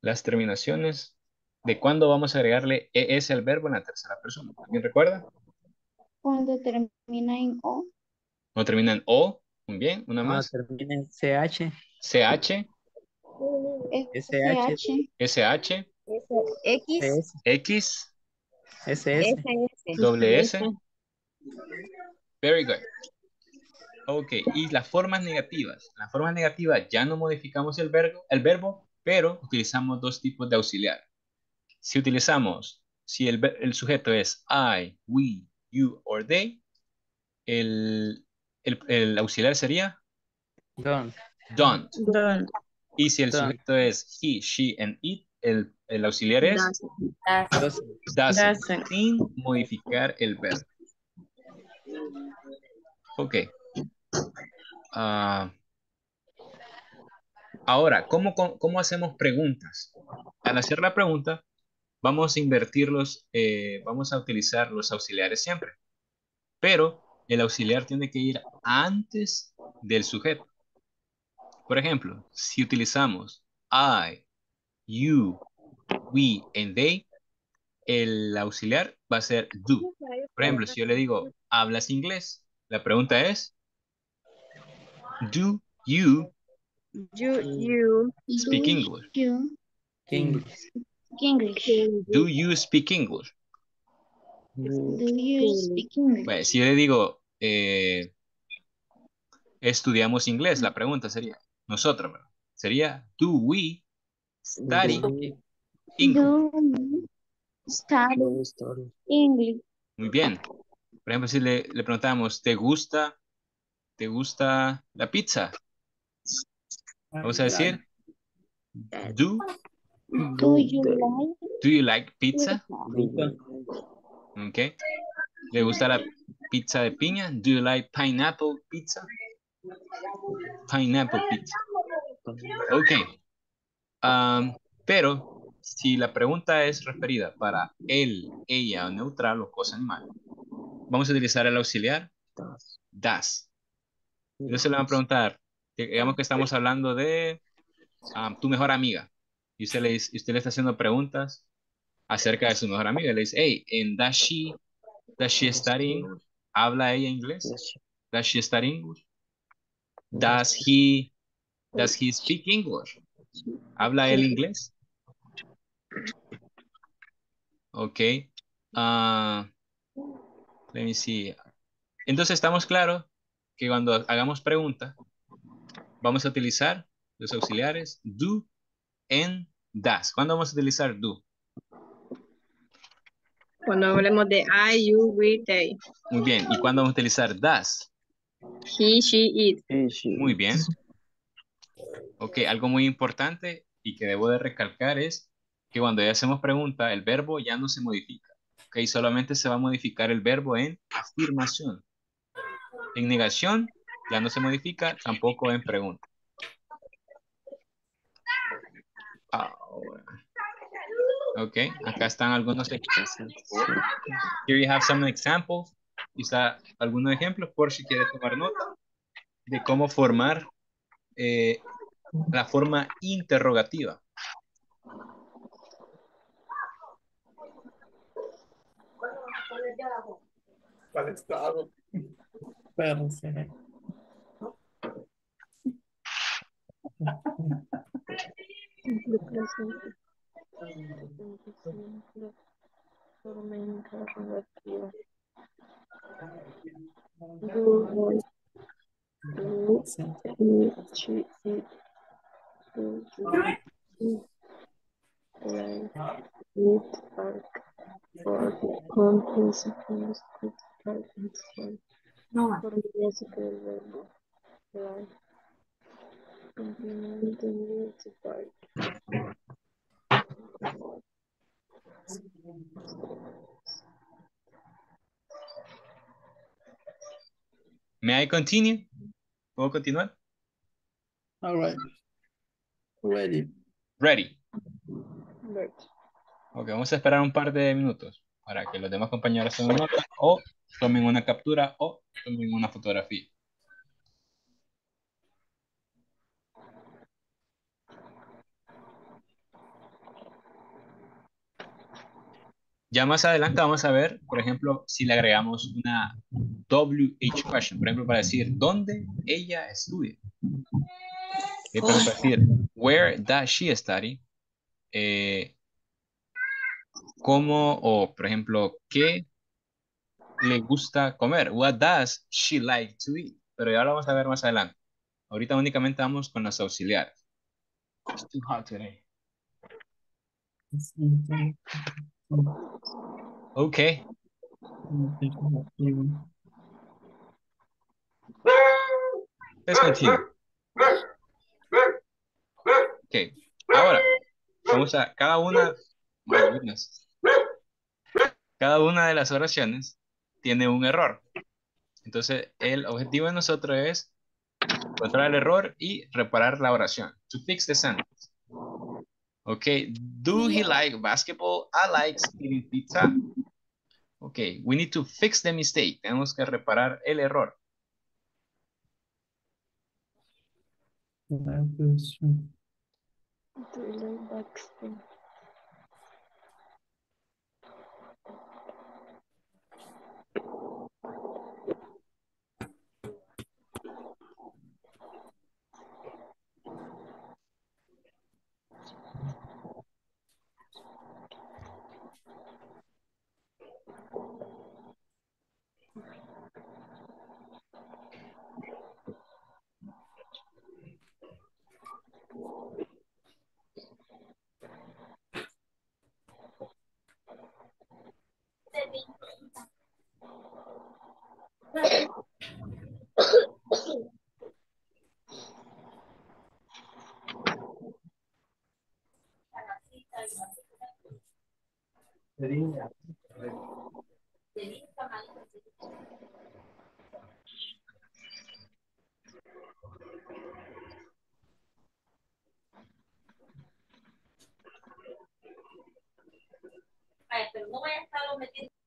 Las terminaciones de cuándo vamos a agregarle es al verbo en la tercera persona. ¿Alguien recuerda? Cuando termina en O. No termina en O. Muy bien. Una No, más. termina en CH. CH. SH. SH. X. X. SS. Doble S. Very good. Ok, y las formas negativas. Las formas negativas ya no modificamos el verbo, el verbo, pero utilizamos dos tipos de auxiliar. Si utilizamos, si el, el sujeto es I, we, you or they, el, el, el auxiliar sería Don't. don't. Don't. Y si el Don't. sujeto es he, she and it, el, el auxiliar es Doesn't. doesn't, Doesn't. sin modificar el verbo. Ok. Ah, ahora, ¿cómo, cómo, cómo hacemos preguntas? Al hacer la pregunta, vamos a invertirlos, eh, vamos a utilizar los auxiliares siempre. Pero el auxiliar tiene que ir antes del sujeto. Por ejemplo, si utilizamos I, you, we and they, el auxiliar va a ser do. Por ejemplo, si yo le digo, ¿hablas inglés? La pregunta es, do you speak English? You. English. English. Do you speak English? Do you speak English? Bueno, si yo le digo, eh, estudiamos inglés, la pregunta sería, nosotros, ¿verdad? Sería, do we study English? Do you study English? Muy bien. Por ejemplo, si le, le preguntamos, ¿te gusta, te gusta la pizza? Vamos a decir, do, Do you like do you like pizza? Okay. ¿Le gusta la pizza de piña? Do you like pineapple pizza? Pineapple pizza. Ok. Pero si la pregunta es referida para él, ella o neutral o cosa animal, vamos a utilizar el auxiliar das. Entonces le van a preguntar, digamos que estamos hablando de tu mejor amiga y usted le, está haciendo preguntas acerca de su mejor amiga. Le dice, hey, and does does she study English? ¿Habla ella inglés? Does she study English? Does he, does he speak English? ¿Habla él inglés? Ok. Ah, let me see. Entonces estamos claros que cuando hagamos preguntas, vamos a utilizar los auxiliares do and does. ¿Cuándo vamos a utilizar do? Cuando hablemos de I, you, we, they. Muy bien. ¿Y cuándo vamos a utilizar does? He, she, it. Muy bien. Ok, algo muy importante y que debo de recalcar es que cuando ya hacemos pregunta, el verbo ya no se modifica. Ok, solamente se va a modificar el verbo en afirmación. En negación ya no se modifica, tampoco en pregunta. Ahora. Ok, acá están algunos ejemplos. Here you have some examples. Quizá algunos ejemplos por si quiere tomar nota de cómo formar eh, la forma interrogativa. Para estado. Relativa. Do, voy, do, he, she, it, do, you, it, like, it, arc, for, consequence, good, part, and so on. Por música del verbo, like, complemento, music, part. May I continue? ¿Puedo continuar? All right. Ready. Ready. Right. Ok, vamos a esperar un par de minutos para que los demás compañeros tomen nota o tomen una captura o tomen una fotografía. Ya más adelante vamos a ver, por ejemplo, si le agregamos una WH question, por ejemplo, para decir dónde ella estudia. Eh, ejemplo, decir, where does she study? Eh, ¿Cómo o, por ejemplo, qué le gusta comer? What does she like to eat? Pero ya lo vamos a ver más adelante. Ahorita únicamente vamos con los auxiliares. It's too hot today. Okay. Let's continue. Ok, ahora vamos a cada una, cada una de las oraciones tiene un error. Entonces, el objetivo de nosotros es encontrar el error y reparar la oración. To fix the sentence. Okay, do he like basketball? I like eating pizza. Okay, we need to fix the mistake. Tenemos que reparar el error. Do you like Baxter? Pero no vaya a estar metiendo.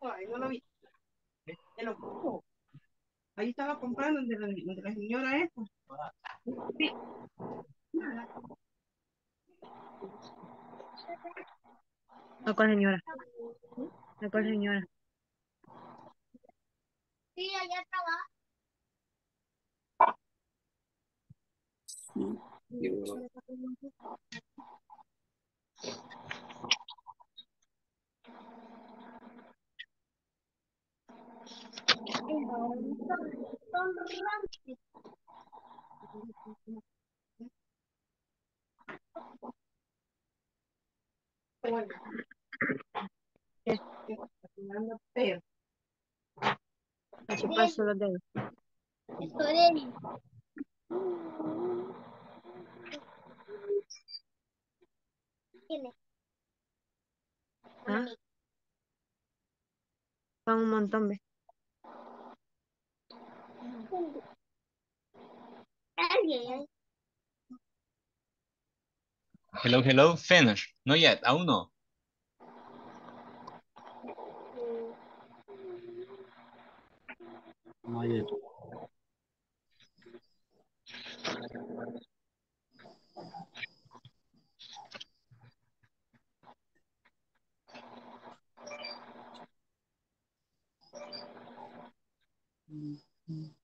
Ay, no lo vi. Te lo juro. Ahí estaba comprando de la, de la señora esta. Sí. No con señora. No con señora. Sí, allá estaba. Pero, Así paso los ¿Ah? Son un montón, ¿ves? Hello, hello, finish. No yet, aún no. No yet. Mm-hmm.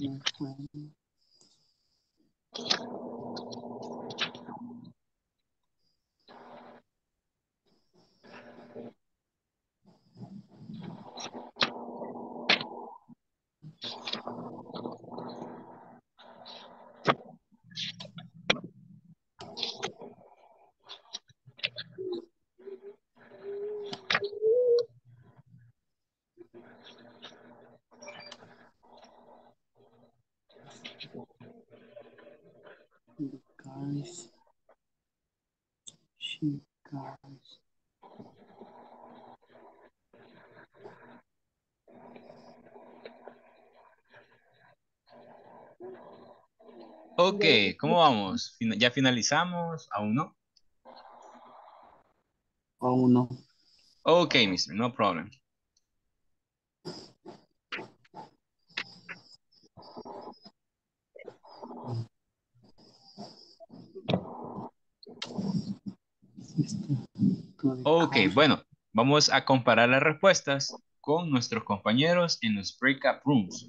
my friend. Guys. She guys. Ok, ¿cómo vamos? ¿Ya finalizamos? ¿Aún no? Aún no. Ok, mister, no problem. Ok, bueno, vamos a comparar las respuestas con nuestros compañeros en los breakout rooms.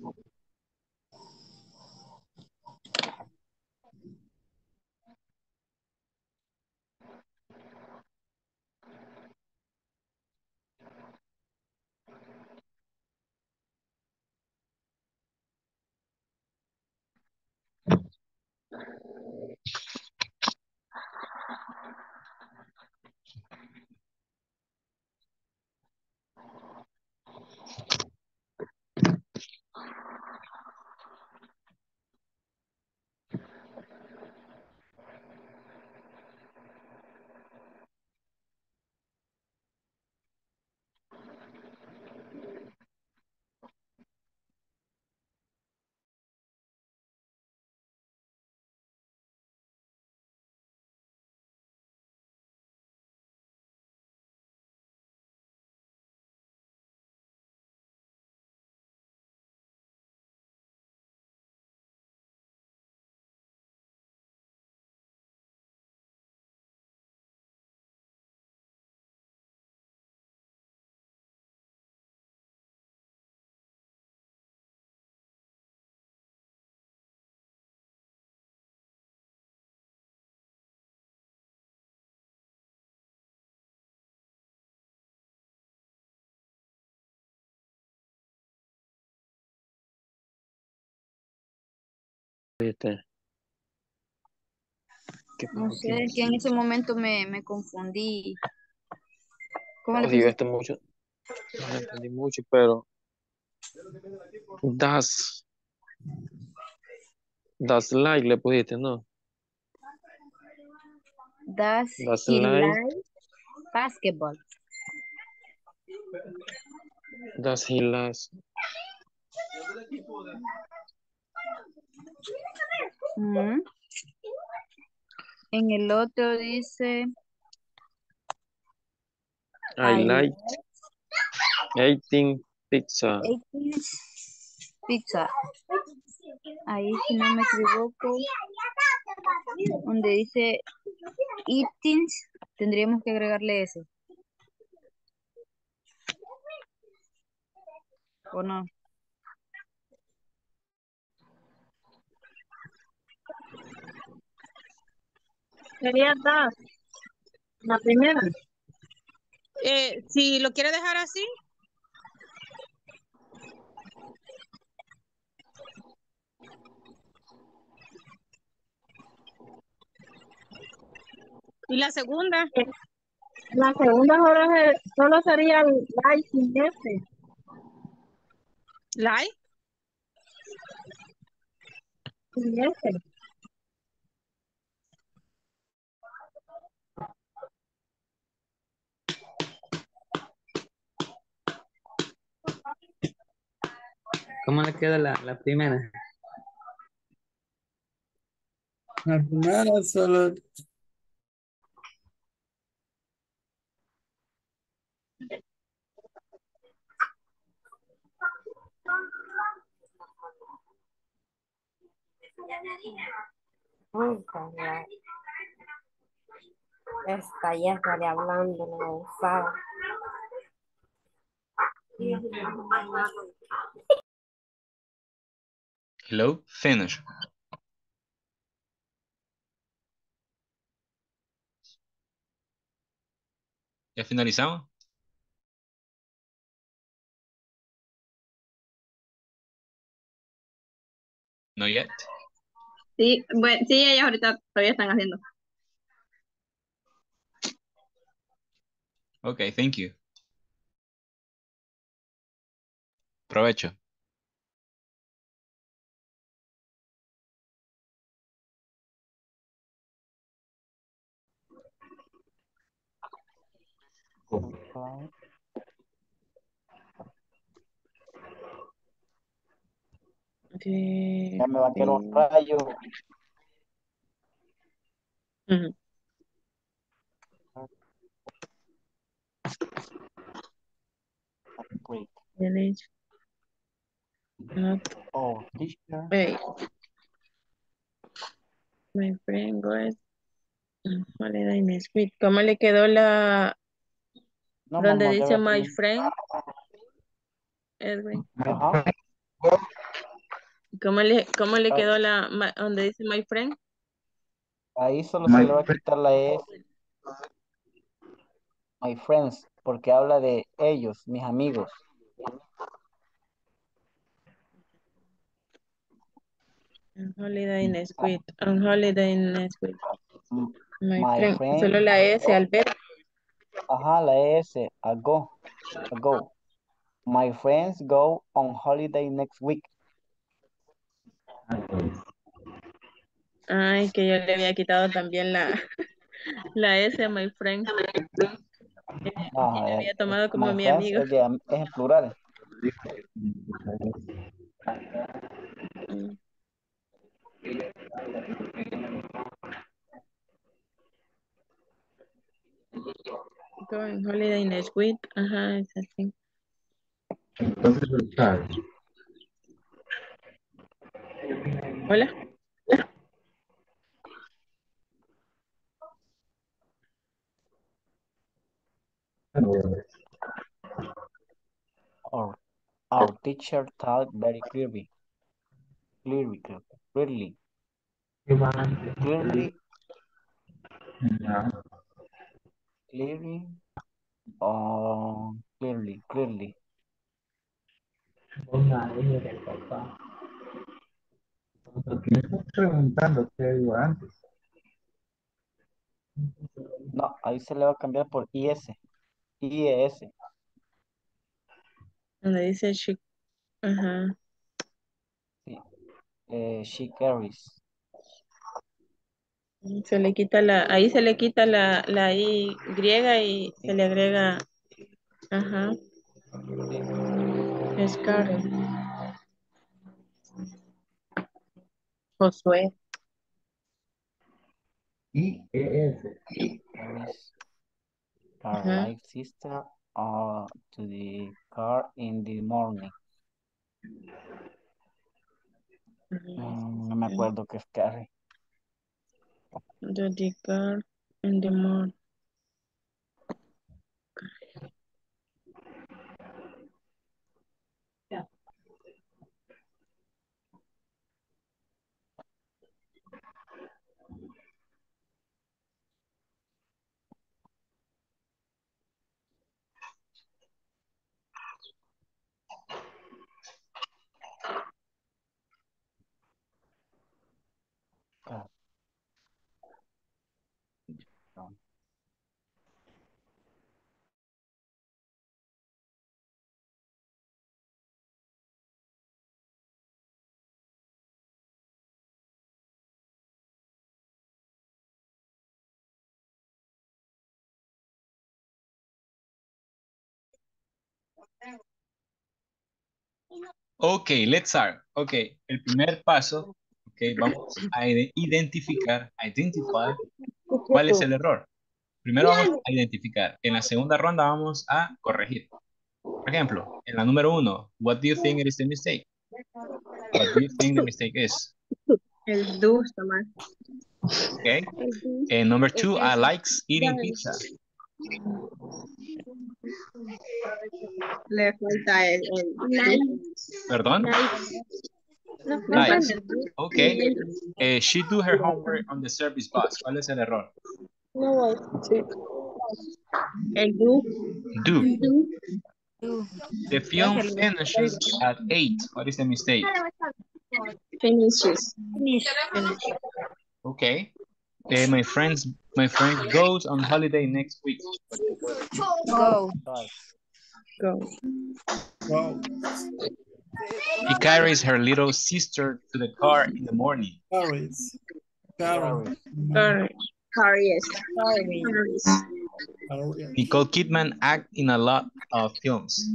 Este, ¿Qué No sé, es que en ese momento me, me confundí. ¿Cómo le mucho. No entendí mucho, pero das, das like le pusiste, ¿no? Does Das he like, like basketball? das he likes, Ujú. En el otro dice I I like eating pizza. eating pizza. Ahí, si no me equivoco, donde dice eating, tendríamos que agregarle ese. ¿O no? Sería das. La primera. Eh, si lo quiere dejar así, y la segunda. La segunda solo, solo sería like sin ese. Like. Sin ese. ¿Cómo le queda la, la primera? La primera solo Uy, caray. Esta ya sale hablando, la usada. Hello, finish. ¿Ya finalizamos? No yet. Sí, bueno, sí, ellos ahorita todavía están haciendo. Okay, thank you. Provecho. Ya me va a quedar un rayo. Village. Not Oh, teacher. wait. My friend goes on holiday next week. ¿Cómo le quedó la No, donde mamá, dice my friend? Edwin. Ajá. ¿Cómo le, cómo le Ah. quedó la ma- donde dice my friend? Ahí solo se le va a quitar la S. My friends, porque habla de ellos, mis amigos. On holiday next week. On holiday next week. M- My, My friend. friend. Solo la S al ver. Ajá, la S. A go. A go. My friends go on holiday next week. Ay, que yo le había quitado también la, la S a my friend. Ajá, Le eh, había tomado como my mi friends amigo. Es en plural. Mm. Go on holiday next week. Ajá, es así. Entonces el chat. Hola. Our, our teacher taught very clearly. Clearly, clearly. Clearly, Ya. Clearly. Oh, clearly, clearly. Porque me estás preguntando qué digo antes. No, ahí se le va a cambiar por IS. IES. Donde dice she. Ajá. Sí. Eh, she carries. Se le quita la, ahí se le quita la, la I griega y se le agrega, ajá, es Karen. Josué. Her Ajá. live sister uh, to the car in the morning. Mm, no me acuerdo qué es carry. To the car in the morning. Ok, let's start. Ok, el primer paso, ok, vamos a ide- identificar, identify, cuál es el error. Primero vamos a identificar. En la segunda ronda vamos a corregir. Por ejemplo, en la número uno, what do you think is the mistake? What do you think the mistake is? El dus, Tomás. Okay. And number two, I likes eating pizza. Le falta el, el Perdón. No, Likes. Okay. Eh, she do her homework on the service bus. ¿Cuál es el error? No way. Sí. El do. Do. The film finishes at 8. What is the mistake? Finishes. Okay. Eh, my friends, my friend goes on holiday next week. Go. Go. Go. He carries her little sister to the car in the morning. Carries. Carries. Carries. Carries. Carries. Carries. Nicole Kidman act in a lot of films.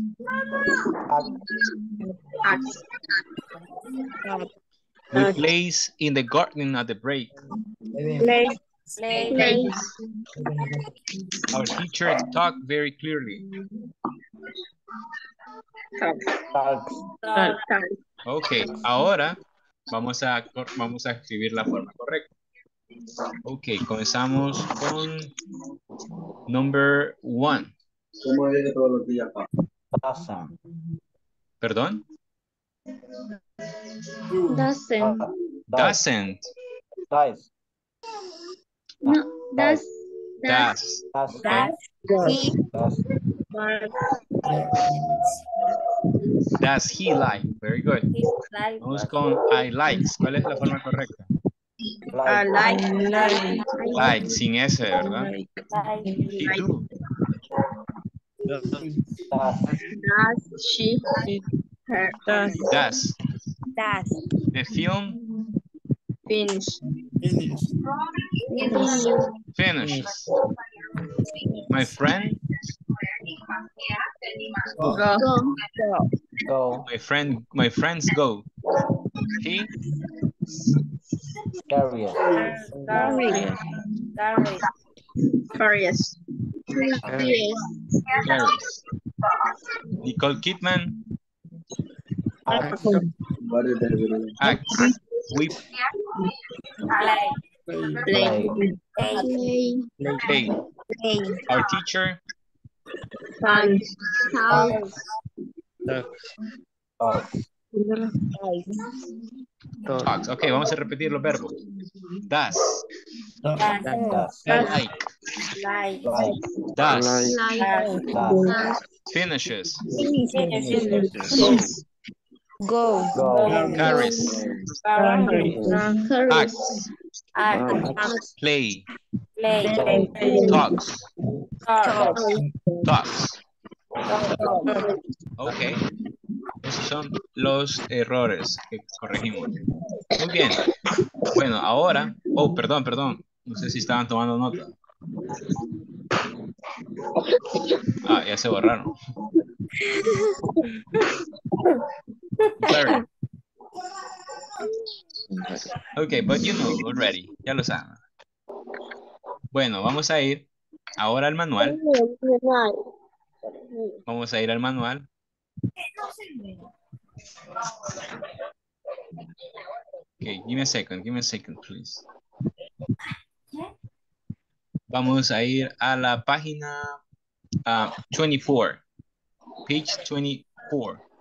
Acts. We plays in the garden at the break. Play. Play. Our teacher talk very clearly. Talk. Ok, ahora vamos a, vamos a escribir la forma correcta. Ok, comenzamos con number one. ¿Cómo viene todos los días, pa? Doesn't. Doesn't. Doesn't. Does. No, does. Does. Does. Does. He. Does. Does he like? Very good. Like. Vamos con I likes. ¿Cuál es la forma correcta? I Like. like. Like, sin S, ¿verdad? Like. Do. Does. Does she? Her. Does. Does. Does. The film Finish. Finish. finishes. My friend, Go. Go. my friend, my friends go. He Carries. Carries. Carries. Carries. carries. Nicole Kidman What is the acts. We Play. Play. Play. play. Play. Our teacher. House. Does. talks. Ok, vamos a repetir los verbos. Does. Does. Like. Like. Does. Finishes. Finishes. Go. Go. Carries. Acts. Play. Play. Talks. Talk. Talks. Ok. Esos son los errores que corregimos. Muy bien. Bueno, ahora... Oh, perdón, perdón. No sé si estaban tomando nota. Ah, ya se borraron. Sorry. Ok, but you know already. Ya lo saben. Bueno, vamos a ir ahora al manual. Vamos a ir al manual. Okay, give me a second, give me a second, please. Vamos a ir a la página ah, 24, page 24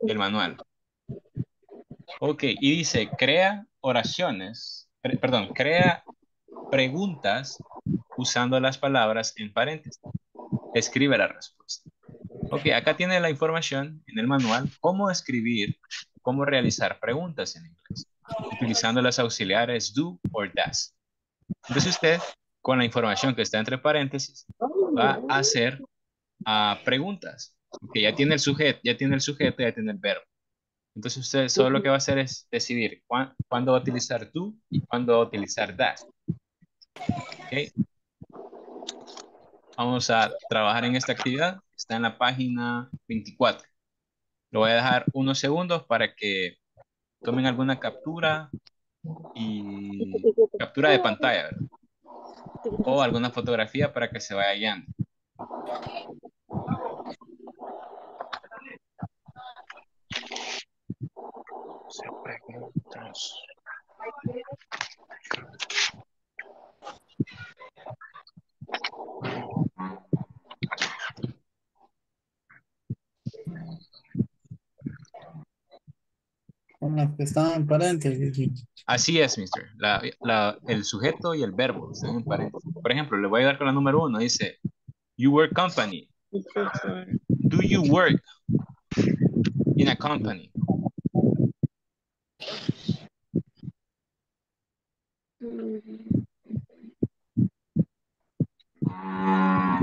del manual. Ok, y dice, crea oraciones, perdón, crea preguntas usando las palabras en paréntesis. Escribe la respuesta. Ok, acá tiene la información en el manual, cómo escribir, cómo realizar preguntas en inglés, utilizando las auxiliares do or does. Entonces usted, con la información que está entre paréntesis, va a hacer ah, preguntas. Ok, ya tiene el sujeto, ya tiene el sujeto, ya tiene el verbo. Entonces usted solo lo que va a hacer es decidir cuán- cuándo va a utilizar do y cuándo va a utilizar does. Ok. Vamos a trabajar en esta actividad. Está en la página 24. Lo voy a dejar unos segundos para que tomen alguna captura y captura de pantalla, ¿verdad? O alguna fotografía para que se vaya guiando. hacer preguntas. Con las que estaban en paréntesis. Así es, mister. La, la, el sujeto y el verbo están en paréntesis. Por ejemplo, le voy a ayudar con la número uno. Dice, you work company. Do you work in a company? 음. 아.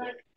Yeah.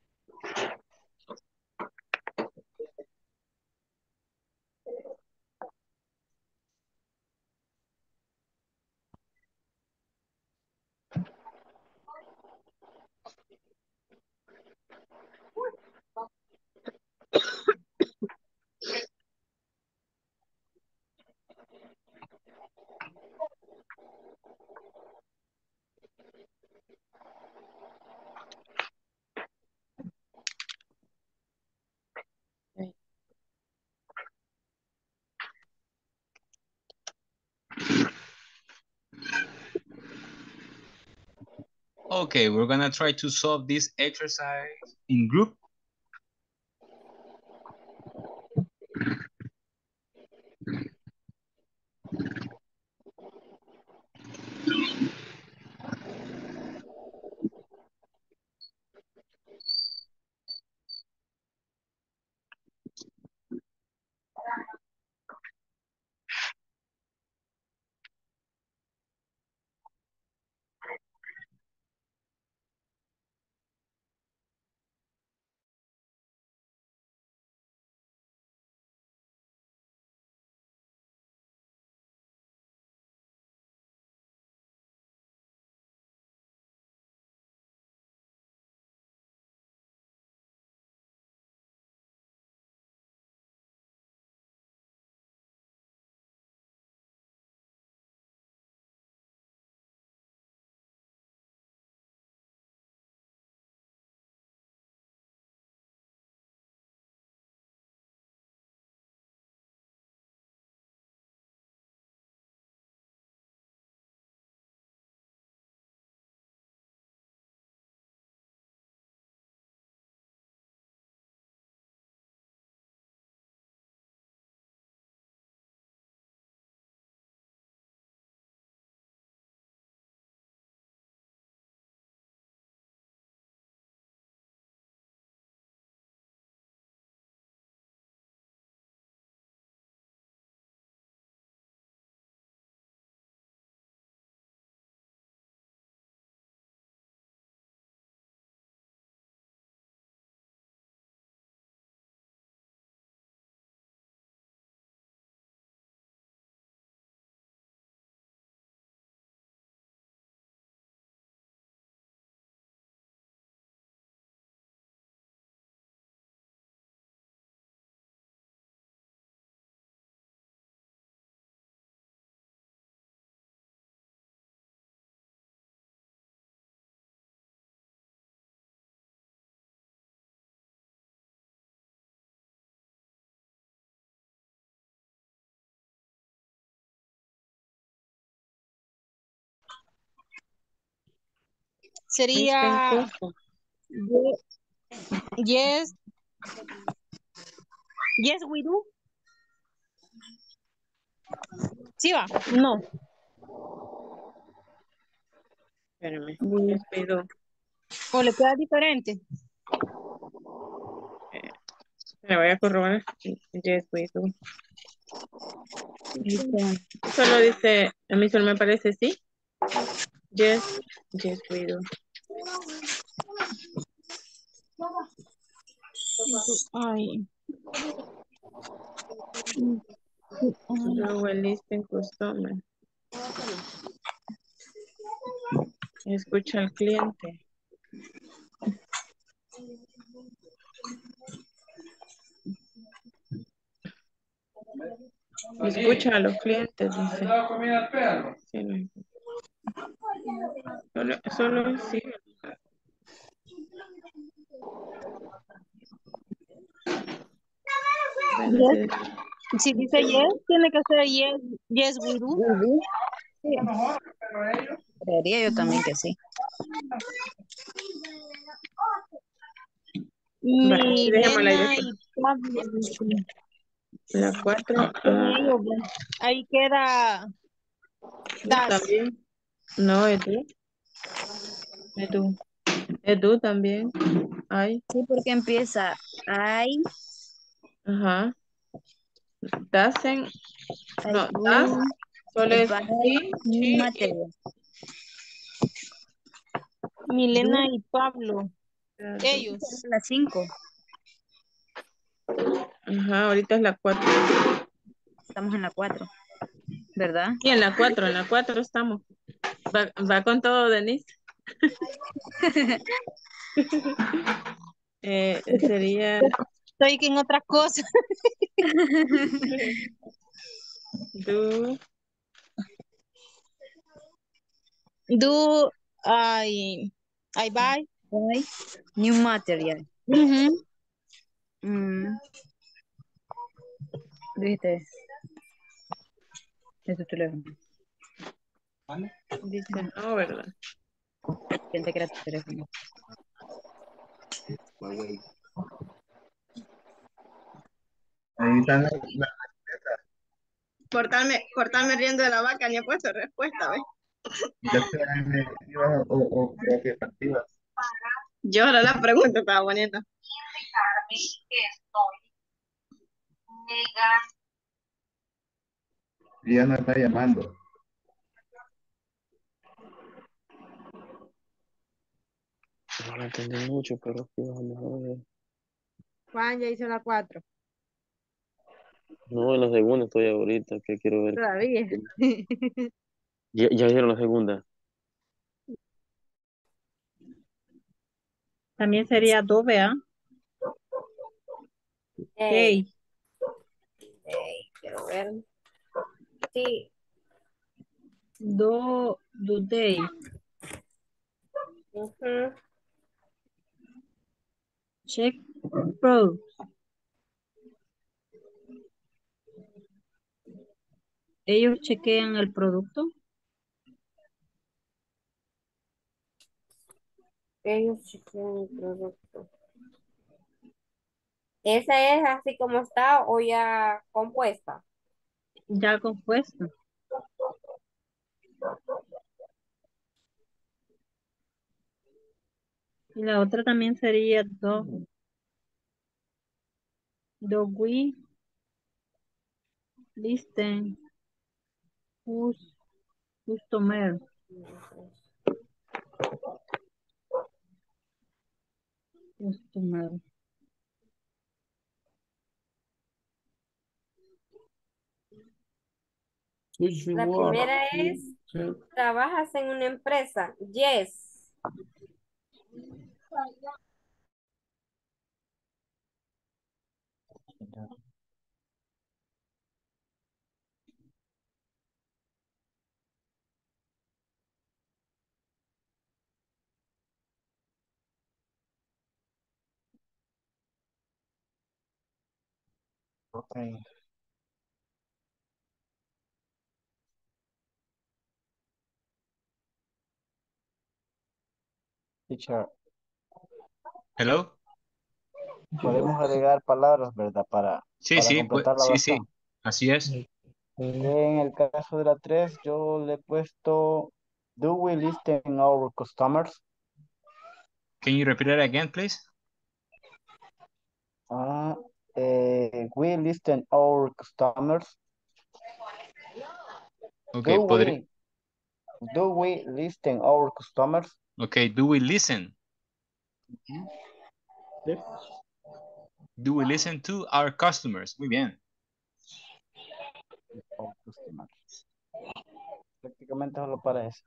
Okay, we're gonna try to solve this exercise in group. Sería yes, yes we do. ¿Sí va? No. Espérame. Yes, we do. ¿O le queda diferente? Le voy a corroborar. Yes, we do. Solo dice, a mí solo me parece sí. Yes, yes, we do. Ay. Do we listen customer? Escucha al cliente. Escucha a los clientes, dice. Solo, solo sí. Yes. Si dice yes, tiene que ser yes, yes we do. Sí. Creería yo también que sí. Y. La cuatro. Ah. Ahí queda tú das. también. No, Edu. Edu. Edu también. Ay. Sí, porque empieza I, Ajá. Doesn't. No, das. Solo es sí, material. Milena y Pablo. Ellos. Las cinco. Ajá, ahorita es la cuatro. Estamos en la cuatro. ¿Verdad? Sí, en la cuatro, en la cuatro estamos. Va, va con todo, Denise. Eh, sería Estoy que en otra cosa. do, Do I, I buy. Buy new material. Ujú. Mm. ¿Viste? Es tu teléfono. dice no, ¿verdad? Gente que era tu teléfono. Ahí están las- Cortarme, cortarme riendo de la vaca, ni he puesto respuesta, ¿ves? ya negativas o, o, o. Yo ahora la pregunta estaba bonita. Ella nos está llamando. No la entendí mucho, pero sí, vamos a ver. Juan ya hizo la cuatro. No, en la segunda estoy ahorita, que quiero ver. Todavía. Ya, ya hicieron la segunda. También sería do, ¿vea? Hey, Hey. hey, quiero ver. Sí, Do, do they. ujú. Check product. Ellos chequean el producto. Ellos chequean el producto. ¿Esa es así como está o ya compuesta? Ya compuesto. Y la otra también sería do. Do we listen who's customer. Customer. La primera es, ¿trabajas en una empresa? Yes. Okay. Teacher, Hello. podemos agregar palabras, ¿verdad? Para, Sí, para sí, pues, sí, sí. Así es. En el caso de la 3, yo le he puesto, do we listen our customers? Can you repeat it again, please? Eh, we listen our customers. Okay, do podría. we, do we listen our customers? Okay, do we listen? Do we listen to our customers? Muy bien. Prácticamente solo para eso.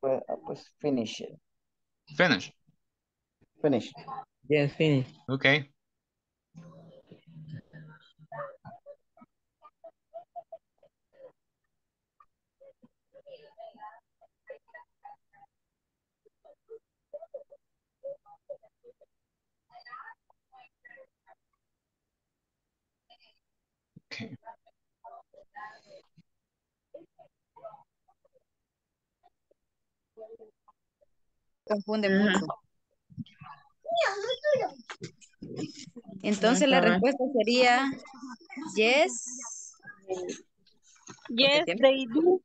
Pues, ah, pues finish it. Finish. Finish. Yes, finish. Okay. Okay. Confunde Ajá. mucho. Entonces la respuesta sería yes. Yes, tiene- they do.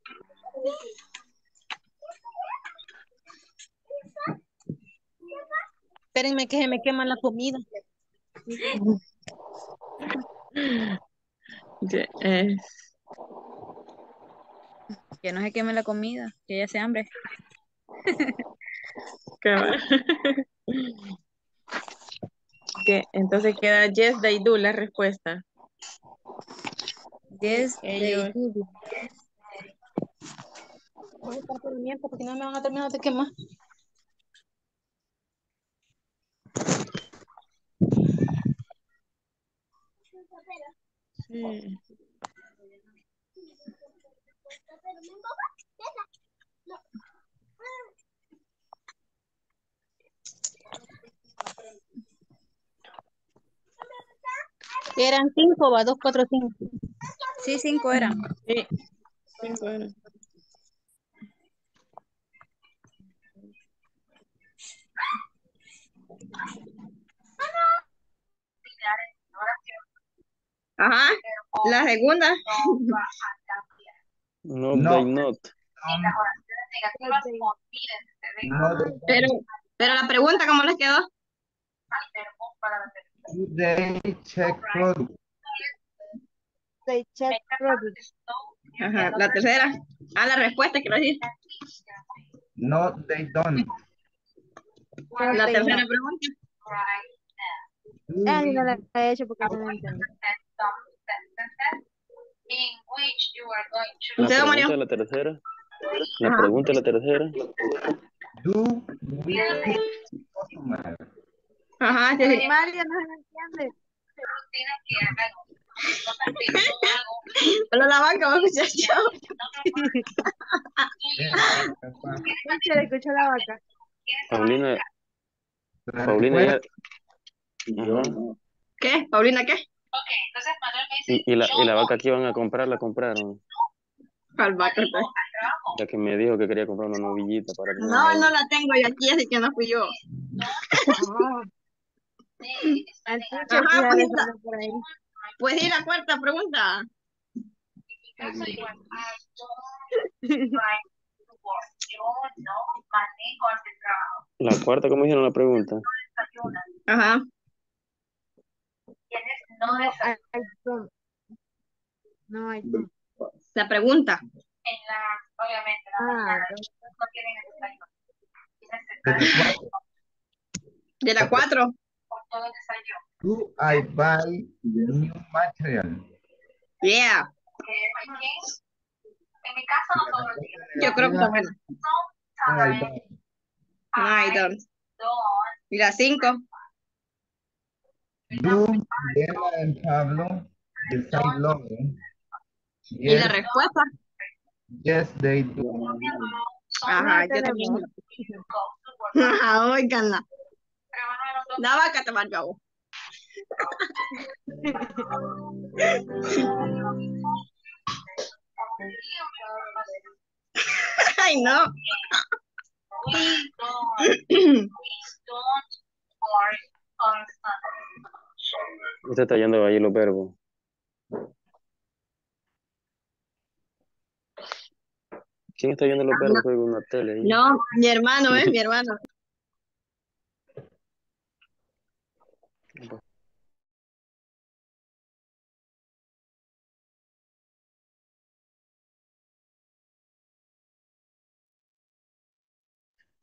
Espérenme que se me quema la comida. Yes. Que no se queme la comida, que ya se hambre. Que entonces queda yes, they do la respuesta. Yes, they Ellos. do. Voy a estar pendiente porque no me van a terminar de quemar. Sí. Eran cinco, va, dos, cuatro, cinco. Sí, cinco eran. Sí. Cinco eran. Ajá. La segunda. No, No. Pero, pero la pregunta, ¿cómo les quedó? do they check product? They check products. Ajá. La tercera. Ah, la respuesta quiero decir. No, they don't. La tercera pregunta. Do Ah, ni no we- la he hecho porque no la entiendo. La ¿Usted, don pregunta Mario? de la tercera. La pregunta la tercera. do we? Ajá. Mario no se entiende. Pero la banca va a escuchar yo. Se escuchó la vaca. Paulina, Paulina ya. ¿Qué? ¿Paulina qué? Y, y la, y la vaca que iban a comprar, la compraron. Pues? Ya que me dijo que quería comprar una novillita para tener No, no la tengo yo aquí, así que no fui yo. Ajá, pues. Pues sí, la cuarta pregunta. La cuarta, ¿cómo hicieron la pregunta? Ajá. No, I, I don't. La pregunta. Ah, De la cuatro. De la cuatro. Do I buy new material? Yeah. Yo creo que I don't. No, I don't. Y la cinco. Do Diana and Pablo decide logo? Y la Yes, respuesta. yes, they do. Ajá, yo también. Ajá, oiganla. La vaca te marca a vos. Ay, no. Usted está yendo ahí los verbos. ¿Quién está viendo los verbos? Oigo una tele ahí. No, mi hermano, ¿eh? Mi hermano.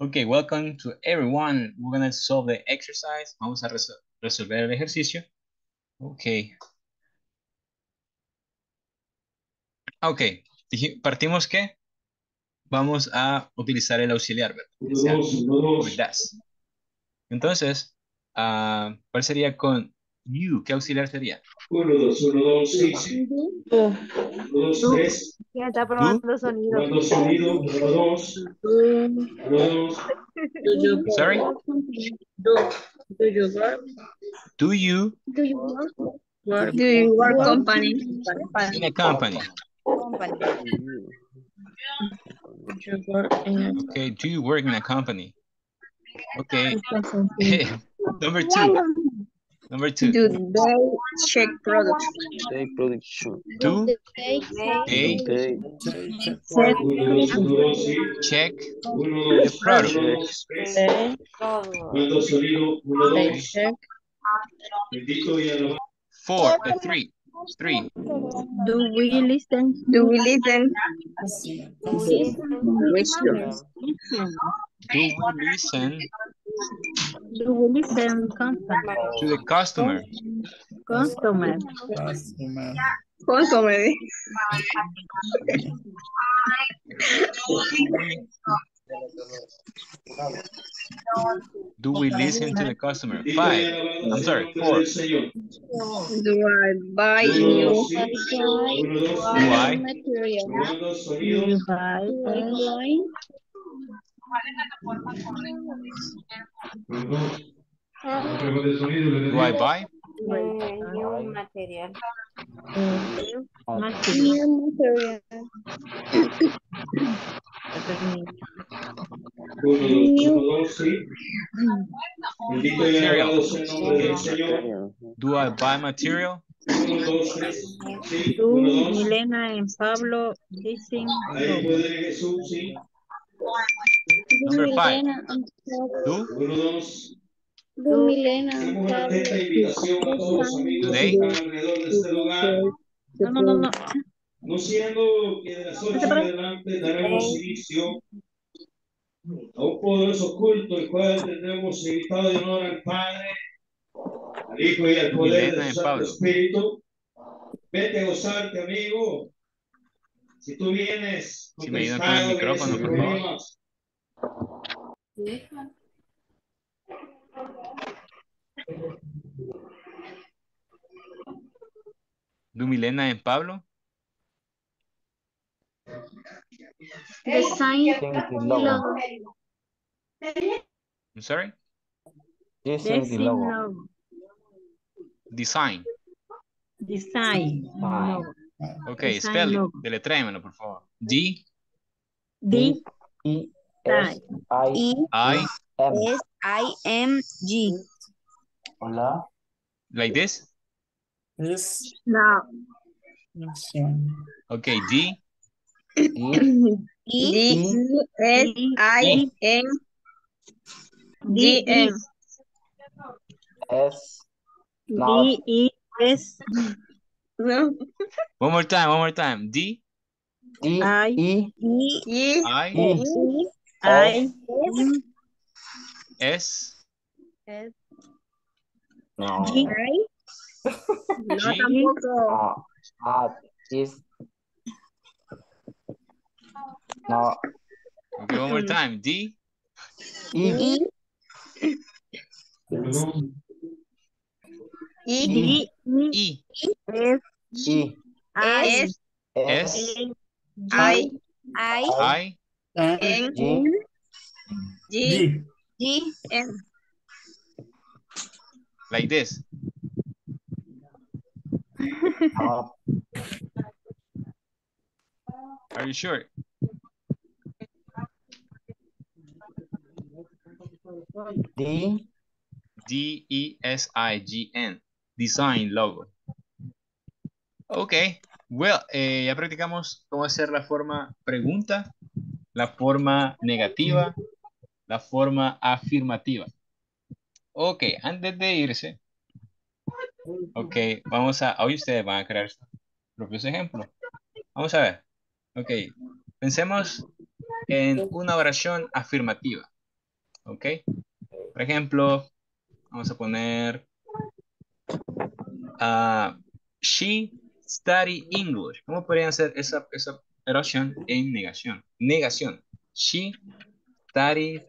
Okay, welcome to everyone. We're gonna solve the exercise. Vamos a resol- resolver el ejercicio. Okay. Ok, dije- partimos que vamos a utilizar el auxiliar, ¿verdad? Sea with. Entonces, ah, ¿cuál sería con you? ¿Qué auxiliar sería? Uno, dos, uno, dos, sí, sí. Uno, dos, tres. ¿Quién está probando sonido? Probando sonido. Uno, dos. Uno, dos. I'm sorry? Do, you work? Do you Do you work? Do you work company? in a company? Okay, do you work in a company? Okay. Number two. Number two. Do they check products? They production. Do they they They check Uno, the dos. product? Uno, dos, tres. Probando sonido. Uno, dos. Bendito y alabado. Four, uh, three, three. Do we listen? Do we listen? Question. Do we listen Do we listen company? to the customer? Customer. Customer. Customer. Do we listen to the customer? Five. I'm sorry, four. Do I buy new Uno, dos. Do I? material? Probando Do sonido. you buy wine? Uno, dos. Prueba de sonido. le Do I digo. buy? New material. New material. Y. Do I buy material? Milena and Pablo listen? Ahí puede Jesús, sí. Number five. Do Uno, dos. Do Milena lugar. No, no, no, no. No siendo que de las ocho en adelante daremos inicio a un poderoso culto, el cual tendremos invitado de honor al Padre, al Hijo y al poder Milena de y su Santo. Espíritu. Vete a gozarte, amigo. Si tú vienes Si me ayudan con el micrófono, por favor. Problemas, Do Milena and Pablo? Design logo. I'm sorry? Using the logo. Design. Design. Okay, Design spell it. logo. Deletréamelo, por favor. D D E S I E I M. S I M G. Hola. like this? Yes. no. Okay, D E E D S I N D N S. No. D E S no One more time, one more time. D E I E E E I E I S S No. G no G tampoco. Uh, is no. Okay, one more time. D. E E E S E I. S S I. I. I. N G G G N like this. Are you sure? D D E S I G N. Design logo. Ok. Well, eh, ya practicamos cómo hacer la forma pregunta, la forma negativa, la forma afirmativa. Ok, antes de irse, ok, vamos a, hoy ustedes van a crear propios ejemplos. Vamos a ver. Ok, pensemos en una oración afirmativa. ¿Ok? Por ejemplo, vamos a poner ah, she study English. ¿Cómo podrían hacer esa, esa oración en negación? Negación. She studies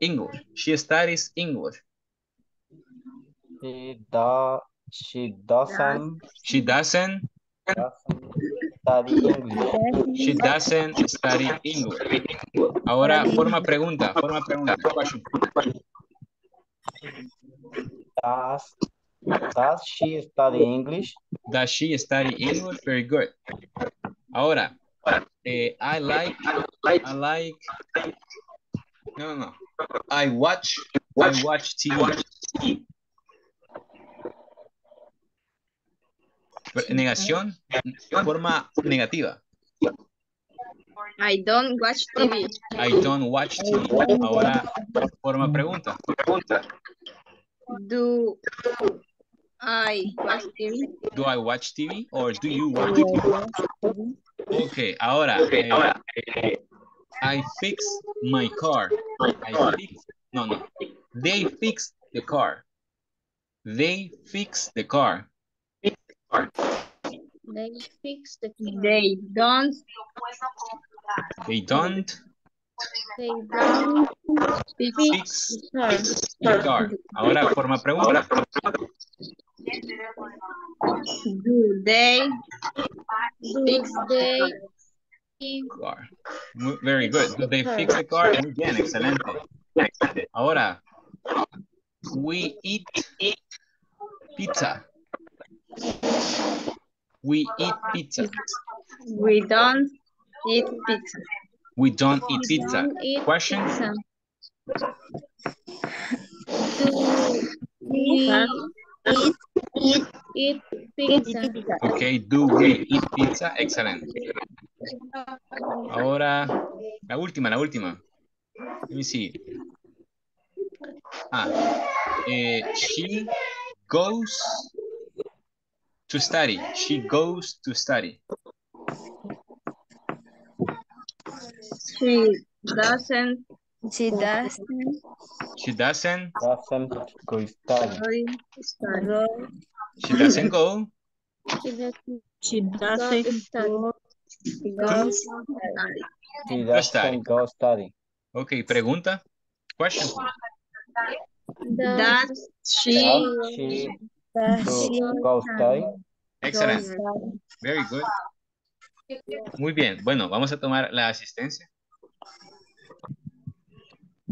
English. She studies English. She, do, she doesn't, She doesn't doesn't study English. She doesn't study English. Ahora, forma pregunta, forma pregunta. Does, does she study English? Does she study English? Very good. Ahora, eh, I like, I like, no, no, no. I watch, I watch TV. Negación, forma negativa. I don't watch TV. I don't watch TV. Ahora, forma pregunta. Do I watch TV? Do I watch TV or do you watch TV? Ok, ahora, eh, I fix my car. I fix, no, no. They fix the car. They fix the car. They fix the They don't They don't They don't fix the car. Ahora, forma pregunta. do they fix the Car. Muy- Very good. Do they fix the car? Muy bien, excelente. Ahora, we eat pizza. We eat pizza. we don't eat pizza? We don't eat pizza. don't eat Question? pizza. We eat, eat, eat pizza. Okay, do we eat pizza? Excelente. Ahora, la última, la última. Let me see. Ah, eh, she goes to study. She goes to study. She doesn't She doesn't She doesn't. Doesn't go study. study. She doesn't go. She doesn't She doesn't go Go She Go study. go study. Okay, pregunta. Question. Does she Does she go, go study? Excellent. Very good. Muy bien. Bueno, vamos a tomar la asistencia.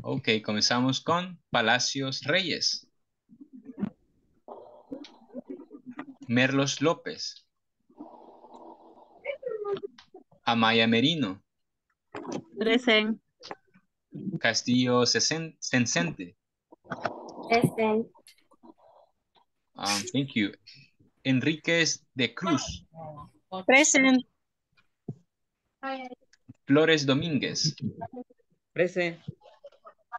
Ok, comenzamos con Palacios Reyes. Merlos López. Amaya Merino. Present. Castillo Sesen- Sencente. Present. Um, thank you. Enríquez de Cruz. Present. Flores Domínguez. Present.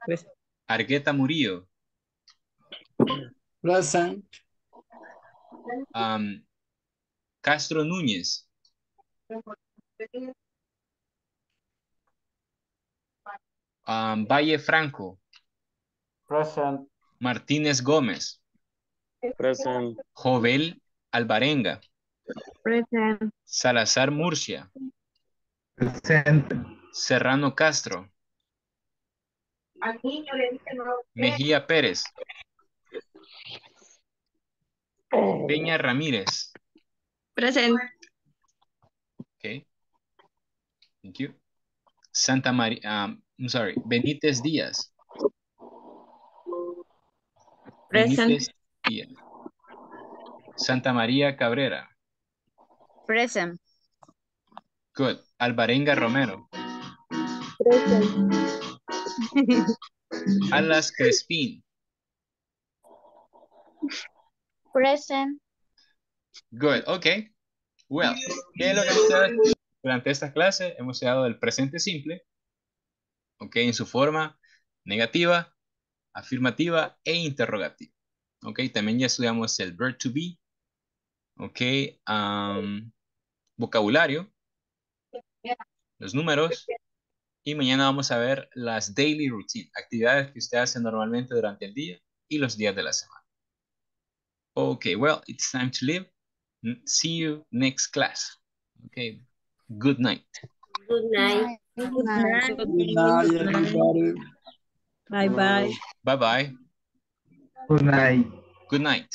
Present. Argueta Murillo. Present. Um, Castro Núñez. Um, Valle Franco. Present. Martínez Gómez. Present. Jovel Alvarenga. Present. Salazar Murcia. Present. Serrano Castro. Al niño le dije no. Mejía Pérez. Peña Ramírez. present? Okay. Thank you. Santa María, um, I'm sorry, Benítez Díaz. Present. Benítez Díaz. Santa María Cabrera. present. Good. Alvarenga Romero. Alas Crespín. Present. Good. Okay. Well, ¿qué es lo que durante esta clase? Hemos dado el presente simple. Ok, en su forma negativa, afirmativa e interrogativa. Ok, también ya estudiamos el verb to be. Ok, um, vocabulario. Los números. Y mañana vamos a ver las daily routine, actividades que usted hace normalmente durante el día y los días de la semana. Okay, well, it's time to leave. See you next class. Okay, good night. Good night. Good night. Good night, everybody. Bye bye. Bye-bye. Good night. Good night.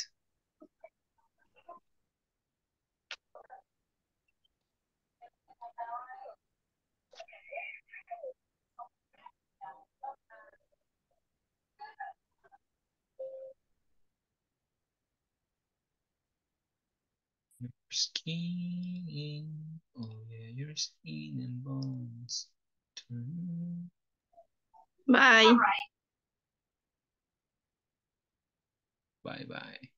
Your skin, yeah, your skin and bones. turn. Bye. Bye bye.